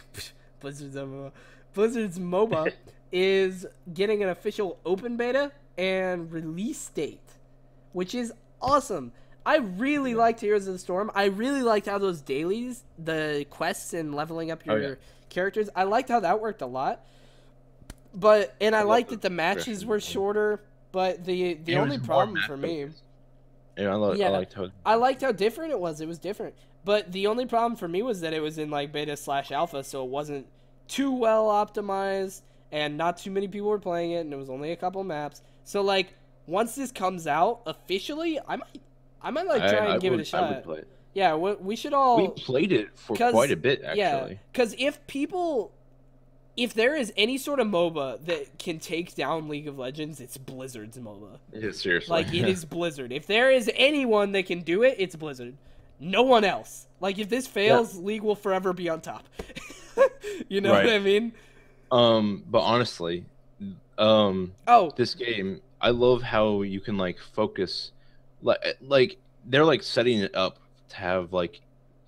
Blizzard's MMO, Blizzard's MOBA is getting an official open beta and release date, which is awesome. I really liked Heroes of the Storm. I really liked how those dailies, the quests and leveling up Oh, your yeah. characters, I liked how that worked a lot. But and I, love liked that the matches were shorter. But the the it only problem for me. Yeah, I, lo- Yeah. I liked how. I liked how different it was. It was different. But the only problem for me was that it was in like beta slash alpha, so it wasn't too well optimized, and not too many people were playing it, and it was only a couple maps. So like once this comes out officially, I might, I might like try I, and I give would, it a shot. it. Yeah, we, we should all. we played it for quite a bit actually. Yeah, because if people, if there is any sort of MOBA that can take down League of Legends, it's Blizzard's MOBA. Yeah, seriously. Like it is Blizzard. If there is anyone that can do it, it's Blizzard. No one else. Like if this fails, League will forever be on top. you know what I mean? Um, but honestly, um, Oh, this game, I love how you can like focus, like like they're like setting it up to have like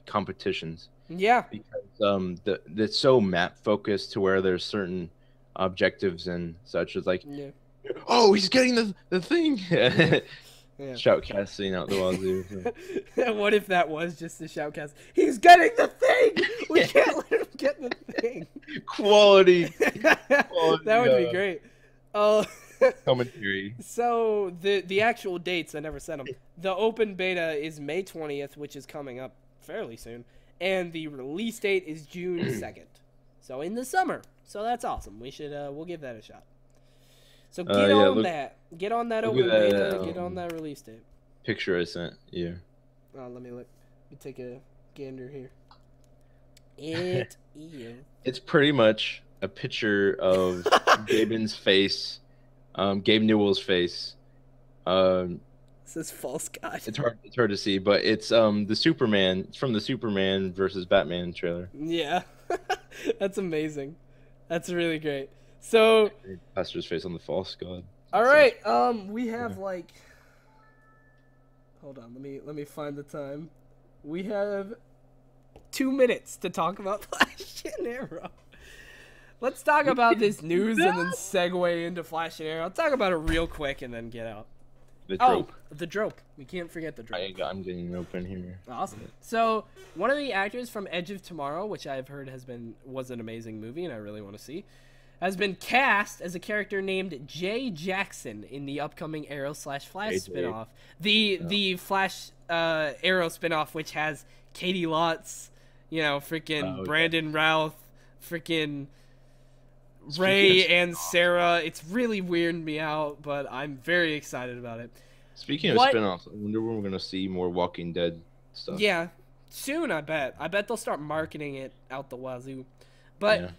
competitions yeah. because um the it's so map focused to where there's certain objectives and such as like Yeah. oh he's getting the the thing Yeah. shoutcasting out the wazoo what if that was just the shoutcast? He's getting the thing. We can't let him get the thing. quality that would be great. Oh. commentary So the the actual dates I never sent them. The open beta is May twentieth, which is coming up fairly soon, and the release date is June second. So in the summer. So that's awesome. We should uh, we'll give that a shot. So Uh, get yeah, on look- that. Get on that open at beta. that, get on um, that release date. picture I sent you. Oh, let me look. Let me take a gander here. It is. It's pretty much a picture of Gaben's face, um, Gabe Newell's face. Um, This is false god. it's hard, it's hard to see, but it's um the Superman. It's from the Superman versus Batman trailer. Yeah. that's amazing. That's really great. So Pastor's face on the false god. All right. Um, we have like. Hold on. Let me let me find the time. We have two minutes to talk about Flash and Arrow. Let's talk about this news and then segue into Flash and Arrow. I'll talk about it real quick and then get out. The drope. Oh, the drope. We can't forget the drope. I, I'm getting it open here. Awesome. So one of the actors from Edge of Tomorrow, which I've heard has been was an amazing movie and I really want to see, has been cast as a character named Jay Jackson in the upcoming Arrow slash Flash spinoff. The the Flash uh, Arrow spinoff, which has Caity Lotz, you know, freaking Oh, yeah. Brandon Routh, freaking Ray and Sarah. It's really weirding me out, but I'm very excited about it. Speaking of What- spin-offs, I wonder when we're gonna see more Walking Dead stuff. Yeah, soon I bet. I bet they'll start marketing it out the wazoo. But Yeah.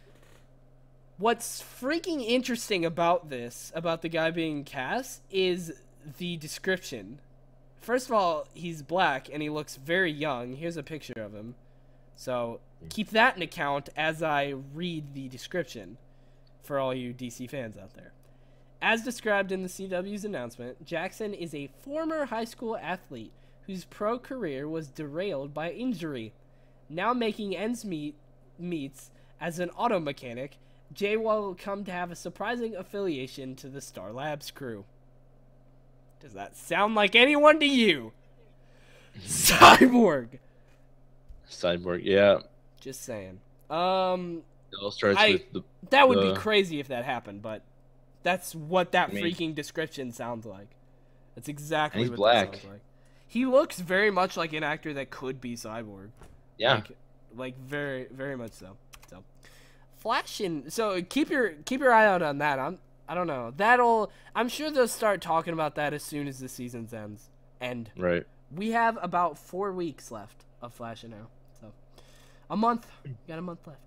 What's freaking interesting about this, about the guy being cast, is the description. First of all, he's black and he looks very young. Here's a picture of him. So mm. keep that in account as I read the description for all you DC fans out there. As described in the CW's announcement, Jackson is a former high school athlete whose pro career was derailed by injury. Now making ends meet meets as an auto mechanic, Jay will come to have a surprising affiliation to the Star Labs crew. Does that sound like anyone to you? Cyborg. Cyborg, yeah. Just saying. Um, It all starts I- with the that would The- be crazy if that happened, but that's what that I mean- freaking description sounds like. That's exactly he's what black. that sounds like. He looks very much like an actor that could be Cyborg. yeah. Like, like very, very much so. So, Flash and so keep your keep your eye out on that. I'm I don't know. That'll I'm sure they'll start talking about that as soon as the season's ends. End. Right. We have about four weeks left of Flash and Arrow. So, a month. Got a month left.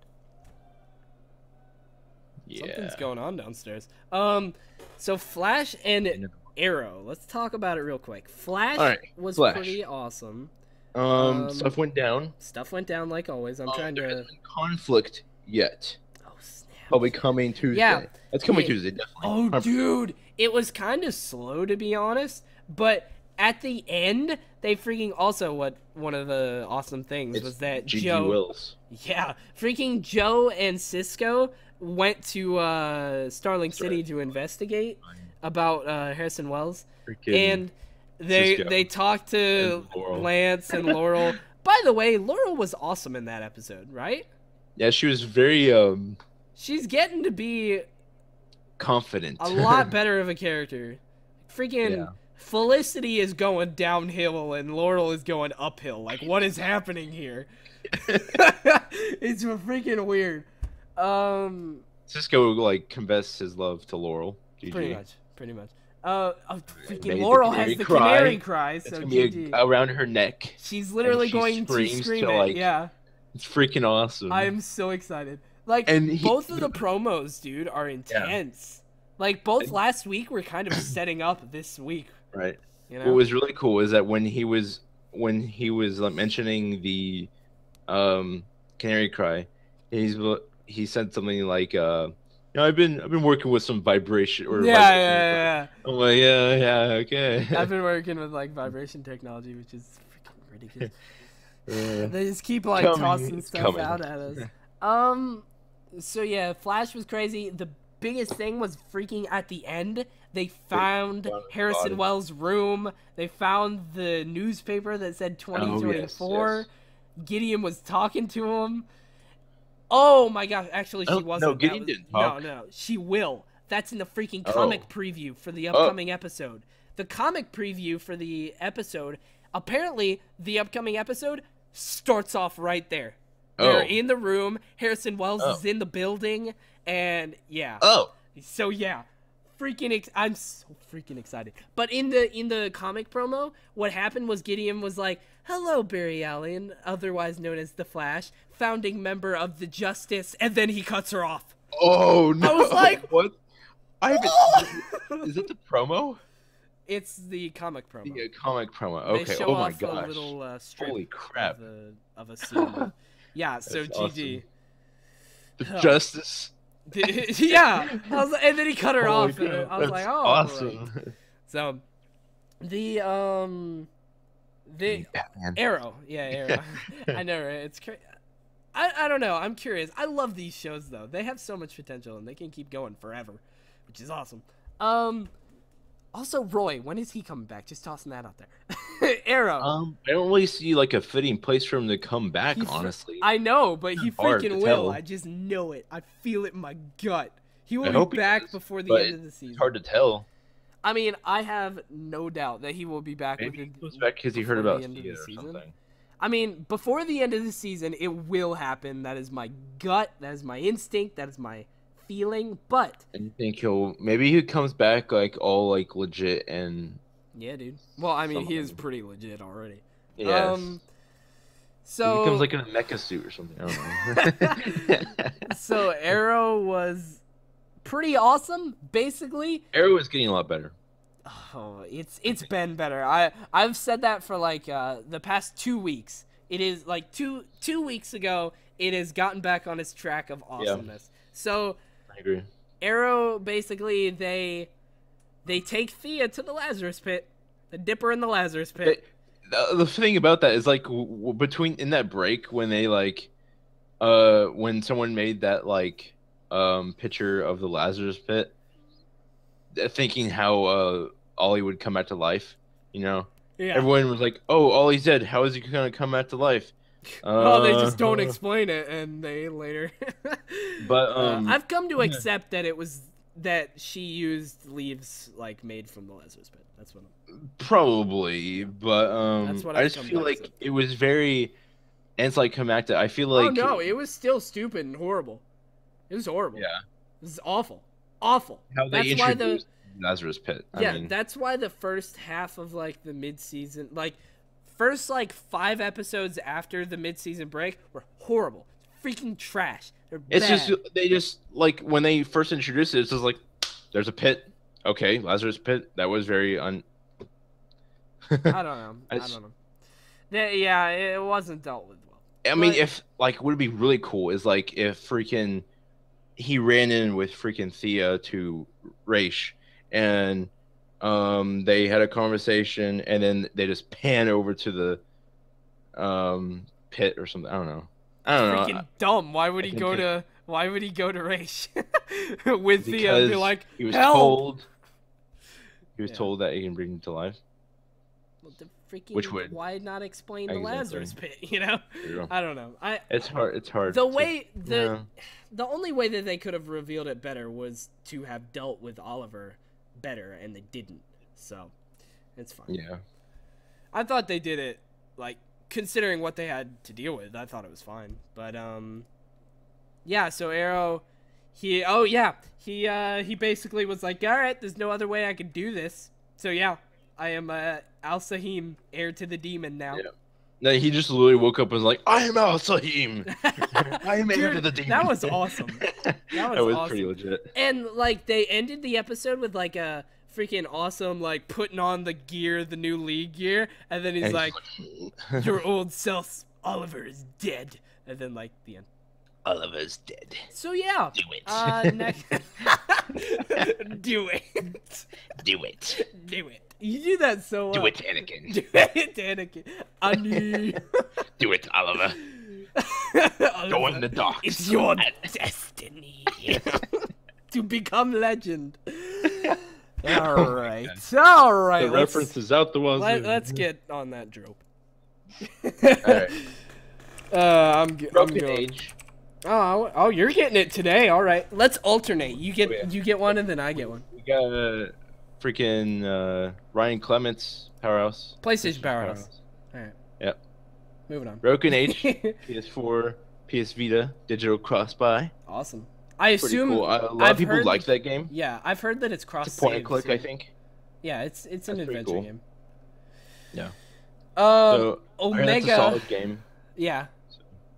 Yeah. Something's going on downstairs. Um, so Flash and Arrow. Let's talk about it real quick. Flash right, was Flash. pretty awesome. Um, Um, stuff went down. Stuff went down like always. I'm Um, trying to. conflict yet. Oh snap! Probably coming Tuesday. Yeah. That's coming Yeah. Tuesday, definitely. Oh, 100%. dude, it was kind of slow to be honest, but at the end, they freaking also what one of the awesome things It's was that G.G. Joe, Wills. yeah, freaking Joe and Cisco went to uh, Starling City to investigate about uh, Harrison Wells, Freaking- and they Cisco they talked to and Lance and Laurel. By the way, Laurel was awesome in that episode, right? Yeah, she was very um She's getting to be confident. a lot better of a character. Freaking Yeah. Felicity is going downhill and Laurel is going uphill. Like, what is happening here? it's freaking weird. Um, Cisco like confessed his love to Laurel. GG. pretty much, pretty much. Uh, oh, freaking Laurel canary has the cry. canary cry, It's so gonna be a, around her neck. She's literally she going to scream it. like, yeah, It's freaking awesome. I'm so excited. Like, And he- both of the promos, dude, are intense. Like, both And- last week were kind of setting up this week. right. You know? What was really cool is that when he was when he was like, mentioning the um canary cry, he's he said something like uh you know, I've been I've been working with some vibration or yeah, vibration- yeah, yeah, I'm like, yeah, yeah, okay. I've been working with like vibration technology, which is freaking ridiculous. They just keep like coming, tossing stuff coming. out at us. Um, so yeah, Flash was crazy. The biggest thing was freaking at the end. They found Harrison. Wells' room. They found the newspaper that said 2024. Oh, yes. Gideon was talking to him. Oh my gosh! Actually, she Oh, no, wasn't. That Gideon was- didn't No, talk. no, she will. That's in the freaking Oh. comic preview for the upcoming episode. The comic preview for the episode. Apparently, the upcoming episode starts off right there. Oh. They're in the room. Harrison Wells Oh. is in the building, and yeah. oh, So yeah, freaking ex- I'm so freaking excited. But in the in the comic promo, what happened was Gideon was like, "Hello, Barry Allen, otherwise known as the Flash, founding member of the Justice," and then he cuts her off. oh no! I was like- what? I haven't. is it the promo? It's the comic promo. The uh, comic promo. They Okay. show Oh my gosh. a little uh, Holy crap! of a of a scene. yeah, so That's GG. The justice. yeah, I was, and then he cut her Holy off, and I was that's like, "Oh, awesome! great." So, the um, the Batman. Arrow, yeah, Arrow. I know, right? It's cra- I I don't know. I'm curious. I love these shows though. They have so much potential and they can keep going forever, which is awesome. Um, also Roy, when is he coming back? Just tossing that out there. Arrow. Um, I don't really see like a fitting place for him to come back. He honestly, I know, but he freaking will. tell. I just know it. I feel it in my gut. He will I be back before the end of the season. it's hard to tell. I mean, I have no doubt that he will be back. Maybe he within- comes back because he heard about the end of the season. something. I mean, before the end of the season, it will happen. That is my gut. That is my instinct. That is my feeling. But I think he'll maybe he comes back like all like legit and yeah, dude. Well, I mean, he is pretty legit already. yes. Um, he so becomes like in a mecha suit or something. I don't know. so Arrow was pretty awesome. Basically, Arrow is getting a lot better. Oh, it's it's been better. I I've said that for like uh, the past two weeks. It is like two two weeks ago. It has gotten back on its track of awesomeness. So I agree. Arrow basically they they take Thea to the Lazarus pit, the Dipper in the Lazarus pit. The, the thing about that is like w- between in that break when they like uh when someone made that like um picture of the Lazarus pit uh, thinking how uh Ollie would come back to life. You know, Yeah. everyone was like, "Oh, Ollie's dead. How is he gonna come back to life?" Oh, they just don't Uh, explain it, and they later. But, Uh, um, I've come to accept that it was that she used leaves like made from the Lazarus pit. That's what. I'm... Probably, but um, That's what I I've just feel like accept. it was very anticlimactic. I feel like oh no, it was still stupid and horrible. It was horrible. yeah, This is awful. Awful. how they That's why the introduced Lazarus Pit. I yeah, mean, that's why the first half of like the mid-season, like first like five episodes after the mid-season break were horrible, freaking trash. They're it's bad. just they just like when they first introduced it, it's just like there's a pit. Okay, Lazarus Pit. That was very un. I don't know. I, I s- don't know. Yeah, yeah, it wasn't dealt with well. I mean, But- if like would be really cool is like if freaking he ran in with freaking Thea to Ra's and um they had a conversation and then they just pan over to the um pit or something. I don't know. I don't know. Freaking dumb. Why would I he go it- to? Why would he go to Ra's with the? and be like, He was "Help!" told he was Yeah. told that he can bring him to life. Well, the freaking, Which would- why not explain the Exactly. Lazarus pit? You know, You? I don't know. I It's hard. It's hard. the to- way the yeah. the only way that they could have revealed it better was to have dealt with Oliver better, and they didn't. So it's fine. Yeah. I thought they did it like considering what they had to deal with. I thought it was fine, but um, yeah. So Arrow, he oh yeah, he uh he basically was like, all right, there's no other way I can do this. So yeah, I am uh, Al Sah-him, heir to the demon now. Yeah. No, he just literally woke up and was like, "I am Al Sah-him. I am heir to the demon." that was awesome. that was was, pretty legit. And like they ended the episode with like a freaking awesome like putting on the gear, the new league gear, and then he's And like, like, "Your old self, Oliver, is dead," and then like the end. Oliver's dead. So yeah. Do it. Uh, next. do it. Do it. Do it. You do that so well. Do it, Anakin. Do it, Anakin. Ani. Do it, Oliver. Go in the dark. It's your destiny to become legend. All right. All right. The reference is out the wazoo. Let, us get on that drope. Alright. Uh, I'm, g- I'm going. Age. Oh, oh, you're getting it today. All right. Let's alternate. You get Oh, yeah. you get one, and then I get one. We got uh, freaking uh, Ryan Clements Powerhouse. PlayStation Powerhouse. All right. Yep. Moving on. Broken Age. PS4, PS Vita, digital cross buy. awesome. I Pretty assume. cool. A lot I've of people like that game. Yeah, I've heard that it's cross. It's a point and click, so- I think. Yeah, it's it's an That's adventure cool. game. Yeah. Um, so I heard that's a Omega. solid game. Yeah.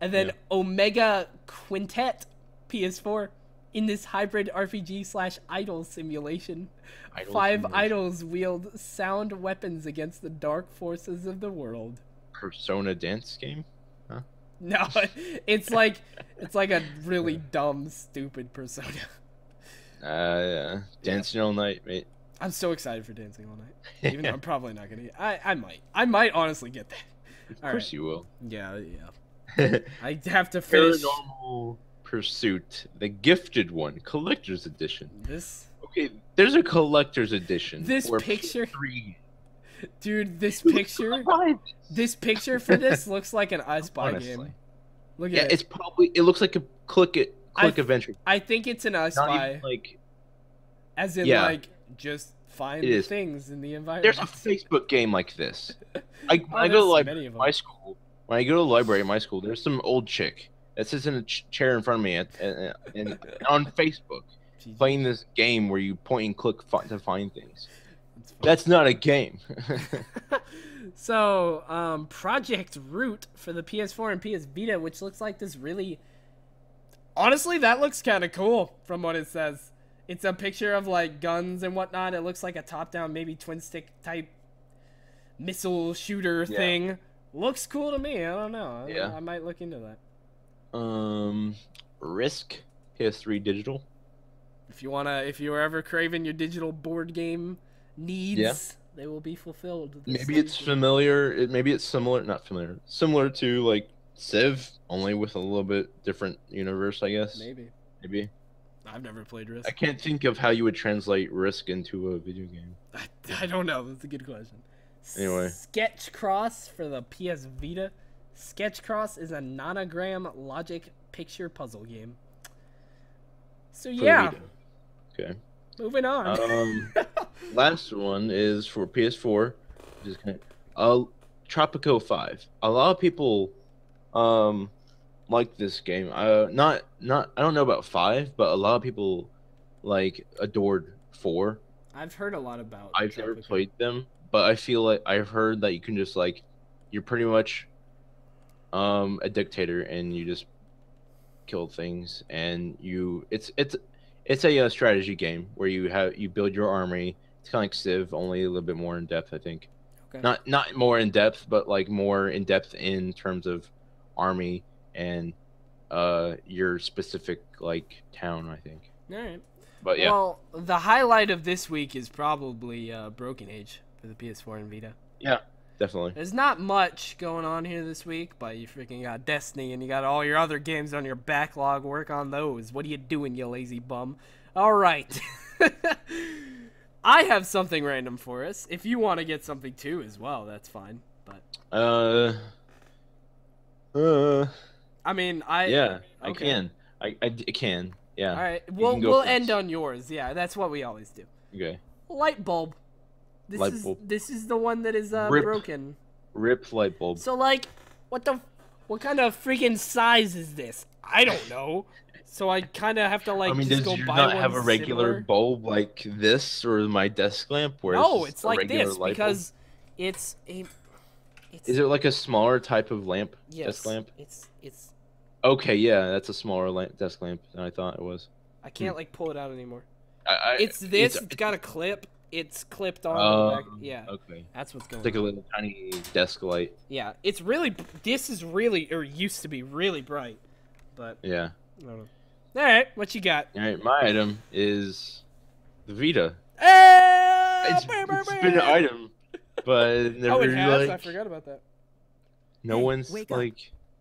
And then Yeah. Omega Quintet PS4 in this hybrid RPG slash idol simulation. Idol Five simulation. idols wield sound weapons against the dark forces of the world. Persona dance game. Huh? No, it's like it's like a really dumb, stupid persona. Uh, yeah. Dancing all night, mate. I'm so excited for Dancing All Night. Even though I'm probably not gonna. I I might. I might honestly get that. Of All course right. you will. Yeah, yeah. I have to finish Paranormal Pursuit, the gifted one, collector's edition. this. Okay, there's a collector's edition. This picture- PS3. Dude, this picture, this? picture for this looks like an I Spy Honestly. game. Look at Yeah, it. it's probably it looks like a click it click I- adventure. I think it's an I Not Spy, even like as in yeah. like just find things in the environment. there's a Facebook game like this. I, Oh, I go to the there's library many at of my school. When I go to the library at my school, there's some old chick that sits in a ch- chair in front of me at, at, and on Facebook Jeez, playing this game where you point and click to find things. That's not a game. so, um, Project Root for the PS4 and PS Vita, which looks like this really. Honestly, that looks kind of cool from what it says. It's a picture of like guns and whatnot. It looks like a top-down, maybe twin stick type missile shooter Yeah. thing. Looks cool to me. I don't know. I, Yeah. I might look into that. Um, Risk PS3 digital. If you wanna, if you're ever craving your digital board game needs, Yeah. they will be fulfilled. Maybe it's season. familiar. It, maybe it's similar. Not familiar. Similar to like Civ, only with a little bit different universe, I guess. maybe. Maybe. I've never played Risk. I can't think of how you would translate Risk into a video game. I, I don't know. That's a good question. Anyway. Sketch Cross for the PS Vita. Sketch Cross is a nonogram logic picture puzzle game. So yeah. Okay. moving on. Um, last one is for PS4. Just of, uh, Tropico Five. A lot of people, um, like this game. Uh, not not. I don't know about five, but a lot of people like adored four. I've heard a lot about. I've never played them, but I feel like I've heard that you can just like, you're pretty much, um, a dictator and you just kill things and you. It's it's it's a, uh strategy game where you have you build your army. It's kind of like Civ, only a little bit more in depth, I think. Okay. Not not more in depth, but like more in depth in terms of army and uh your specific like town, I think. All right. But yeah, Well, the highlight of this week is probably uh, Broken Age for the PS4 and Vita. Definitely. There's not much going on here this week, but you freaking got Destiny and you got all your other games on your backlog. Work on those. What are you doing, you lazy bum? All right. I have something random for us. If you want to get something too as well, that's fine. But Uh, uh, I mean, I yeah, I okay. can. I, can. Yeah. All right, we'll we'll first. end on yours. Yeah, that's what we always do. Okay. Light bulb. This Light is bulb. this is the one that is uh, Rip. broken. Rip light bulb. So like, what the, what kind of freaking size is this? I don't know. So I kind of have to like I mean, just does go you buy not have a regular similar. bulb like this or my desk lamp? Where No, just it's like this light bulb? because it's a. It's, Is it like a smaller type of lamp? yes, Desk lamp? It's it's. Okay, yeah, that's a smaller lamp, desk lamp than I thought it was. I can't like pull it out anymore. I, I, It's this. it's got a clip. It's clipped on. the back. Um, Yeah, Okay. that's what's going It's like a little tiny desk light. Yeah, it's really. This is really or used to be really bright, but Yeah. I don't know. All right, what you got? All right, my item is the Vita. Eh, It's, it's been an item, but never Oh, it has. like I forgot about that. no Hey, one's like.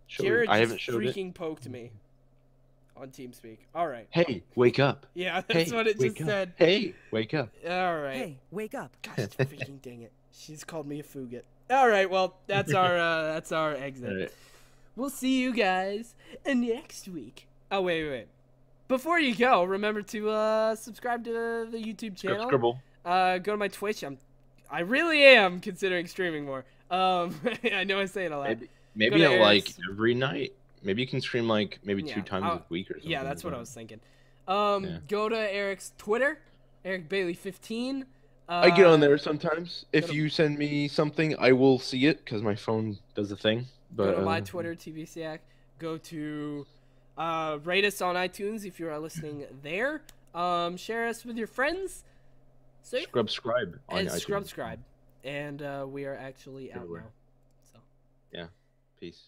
Showed, Jared I just haven't showed it. freaking poked me on TeamSpeak. All right. Hey, wake up! Yeah, that's hey, what it just up. said. Hey, wake up! All right. Hey, wake up. Gosh, freaking dang it. She's called me a fugit. All right, well, that's our uh, that's our exit. All right. We'll see you guys next week. Oh wait, wait, wait. Before you go, remember to uh, subscribe to the YouTube channel. scribble. Uh, go to my Twitch. I'm, I really am considering streaming more. Um, I know I say it a lot. Maybe, maybe to not like every night. Maybe you can stream like maybe Yeah, two times I'll- a week or something. Yeah, that's what I was thinking. Um, Yeah. go to Eric's Twitter, Eric Bailey fifteen. Uh, I get on there sometimes. If to- you send me something, I will see it because my phone does the thing. But Go to my uh, Twitter, TbestiaC. Go to uh, rate us on iTunes if you are listening there. Um, share us with your friends. So Scrub scribe on and iTunes. subscribe. And uh, we are actually out Everywhere. now. So. Yeah, peace.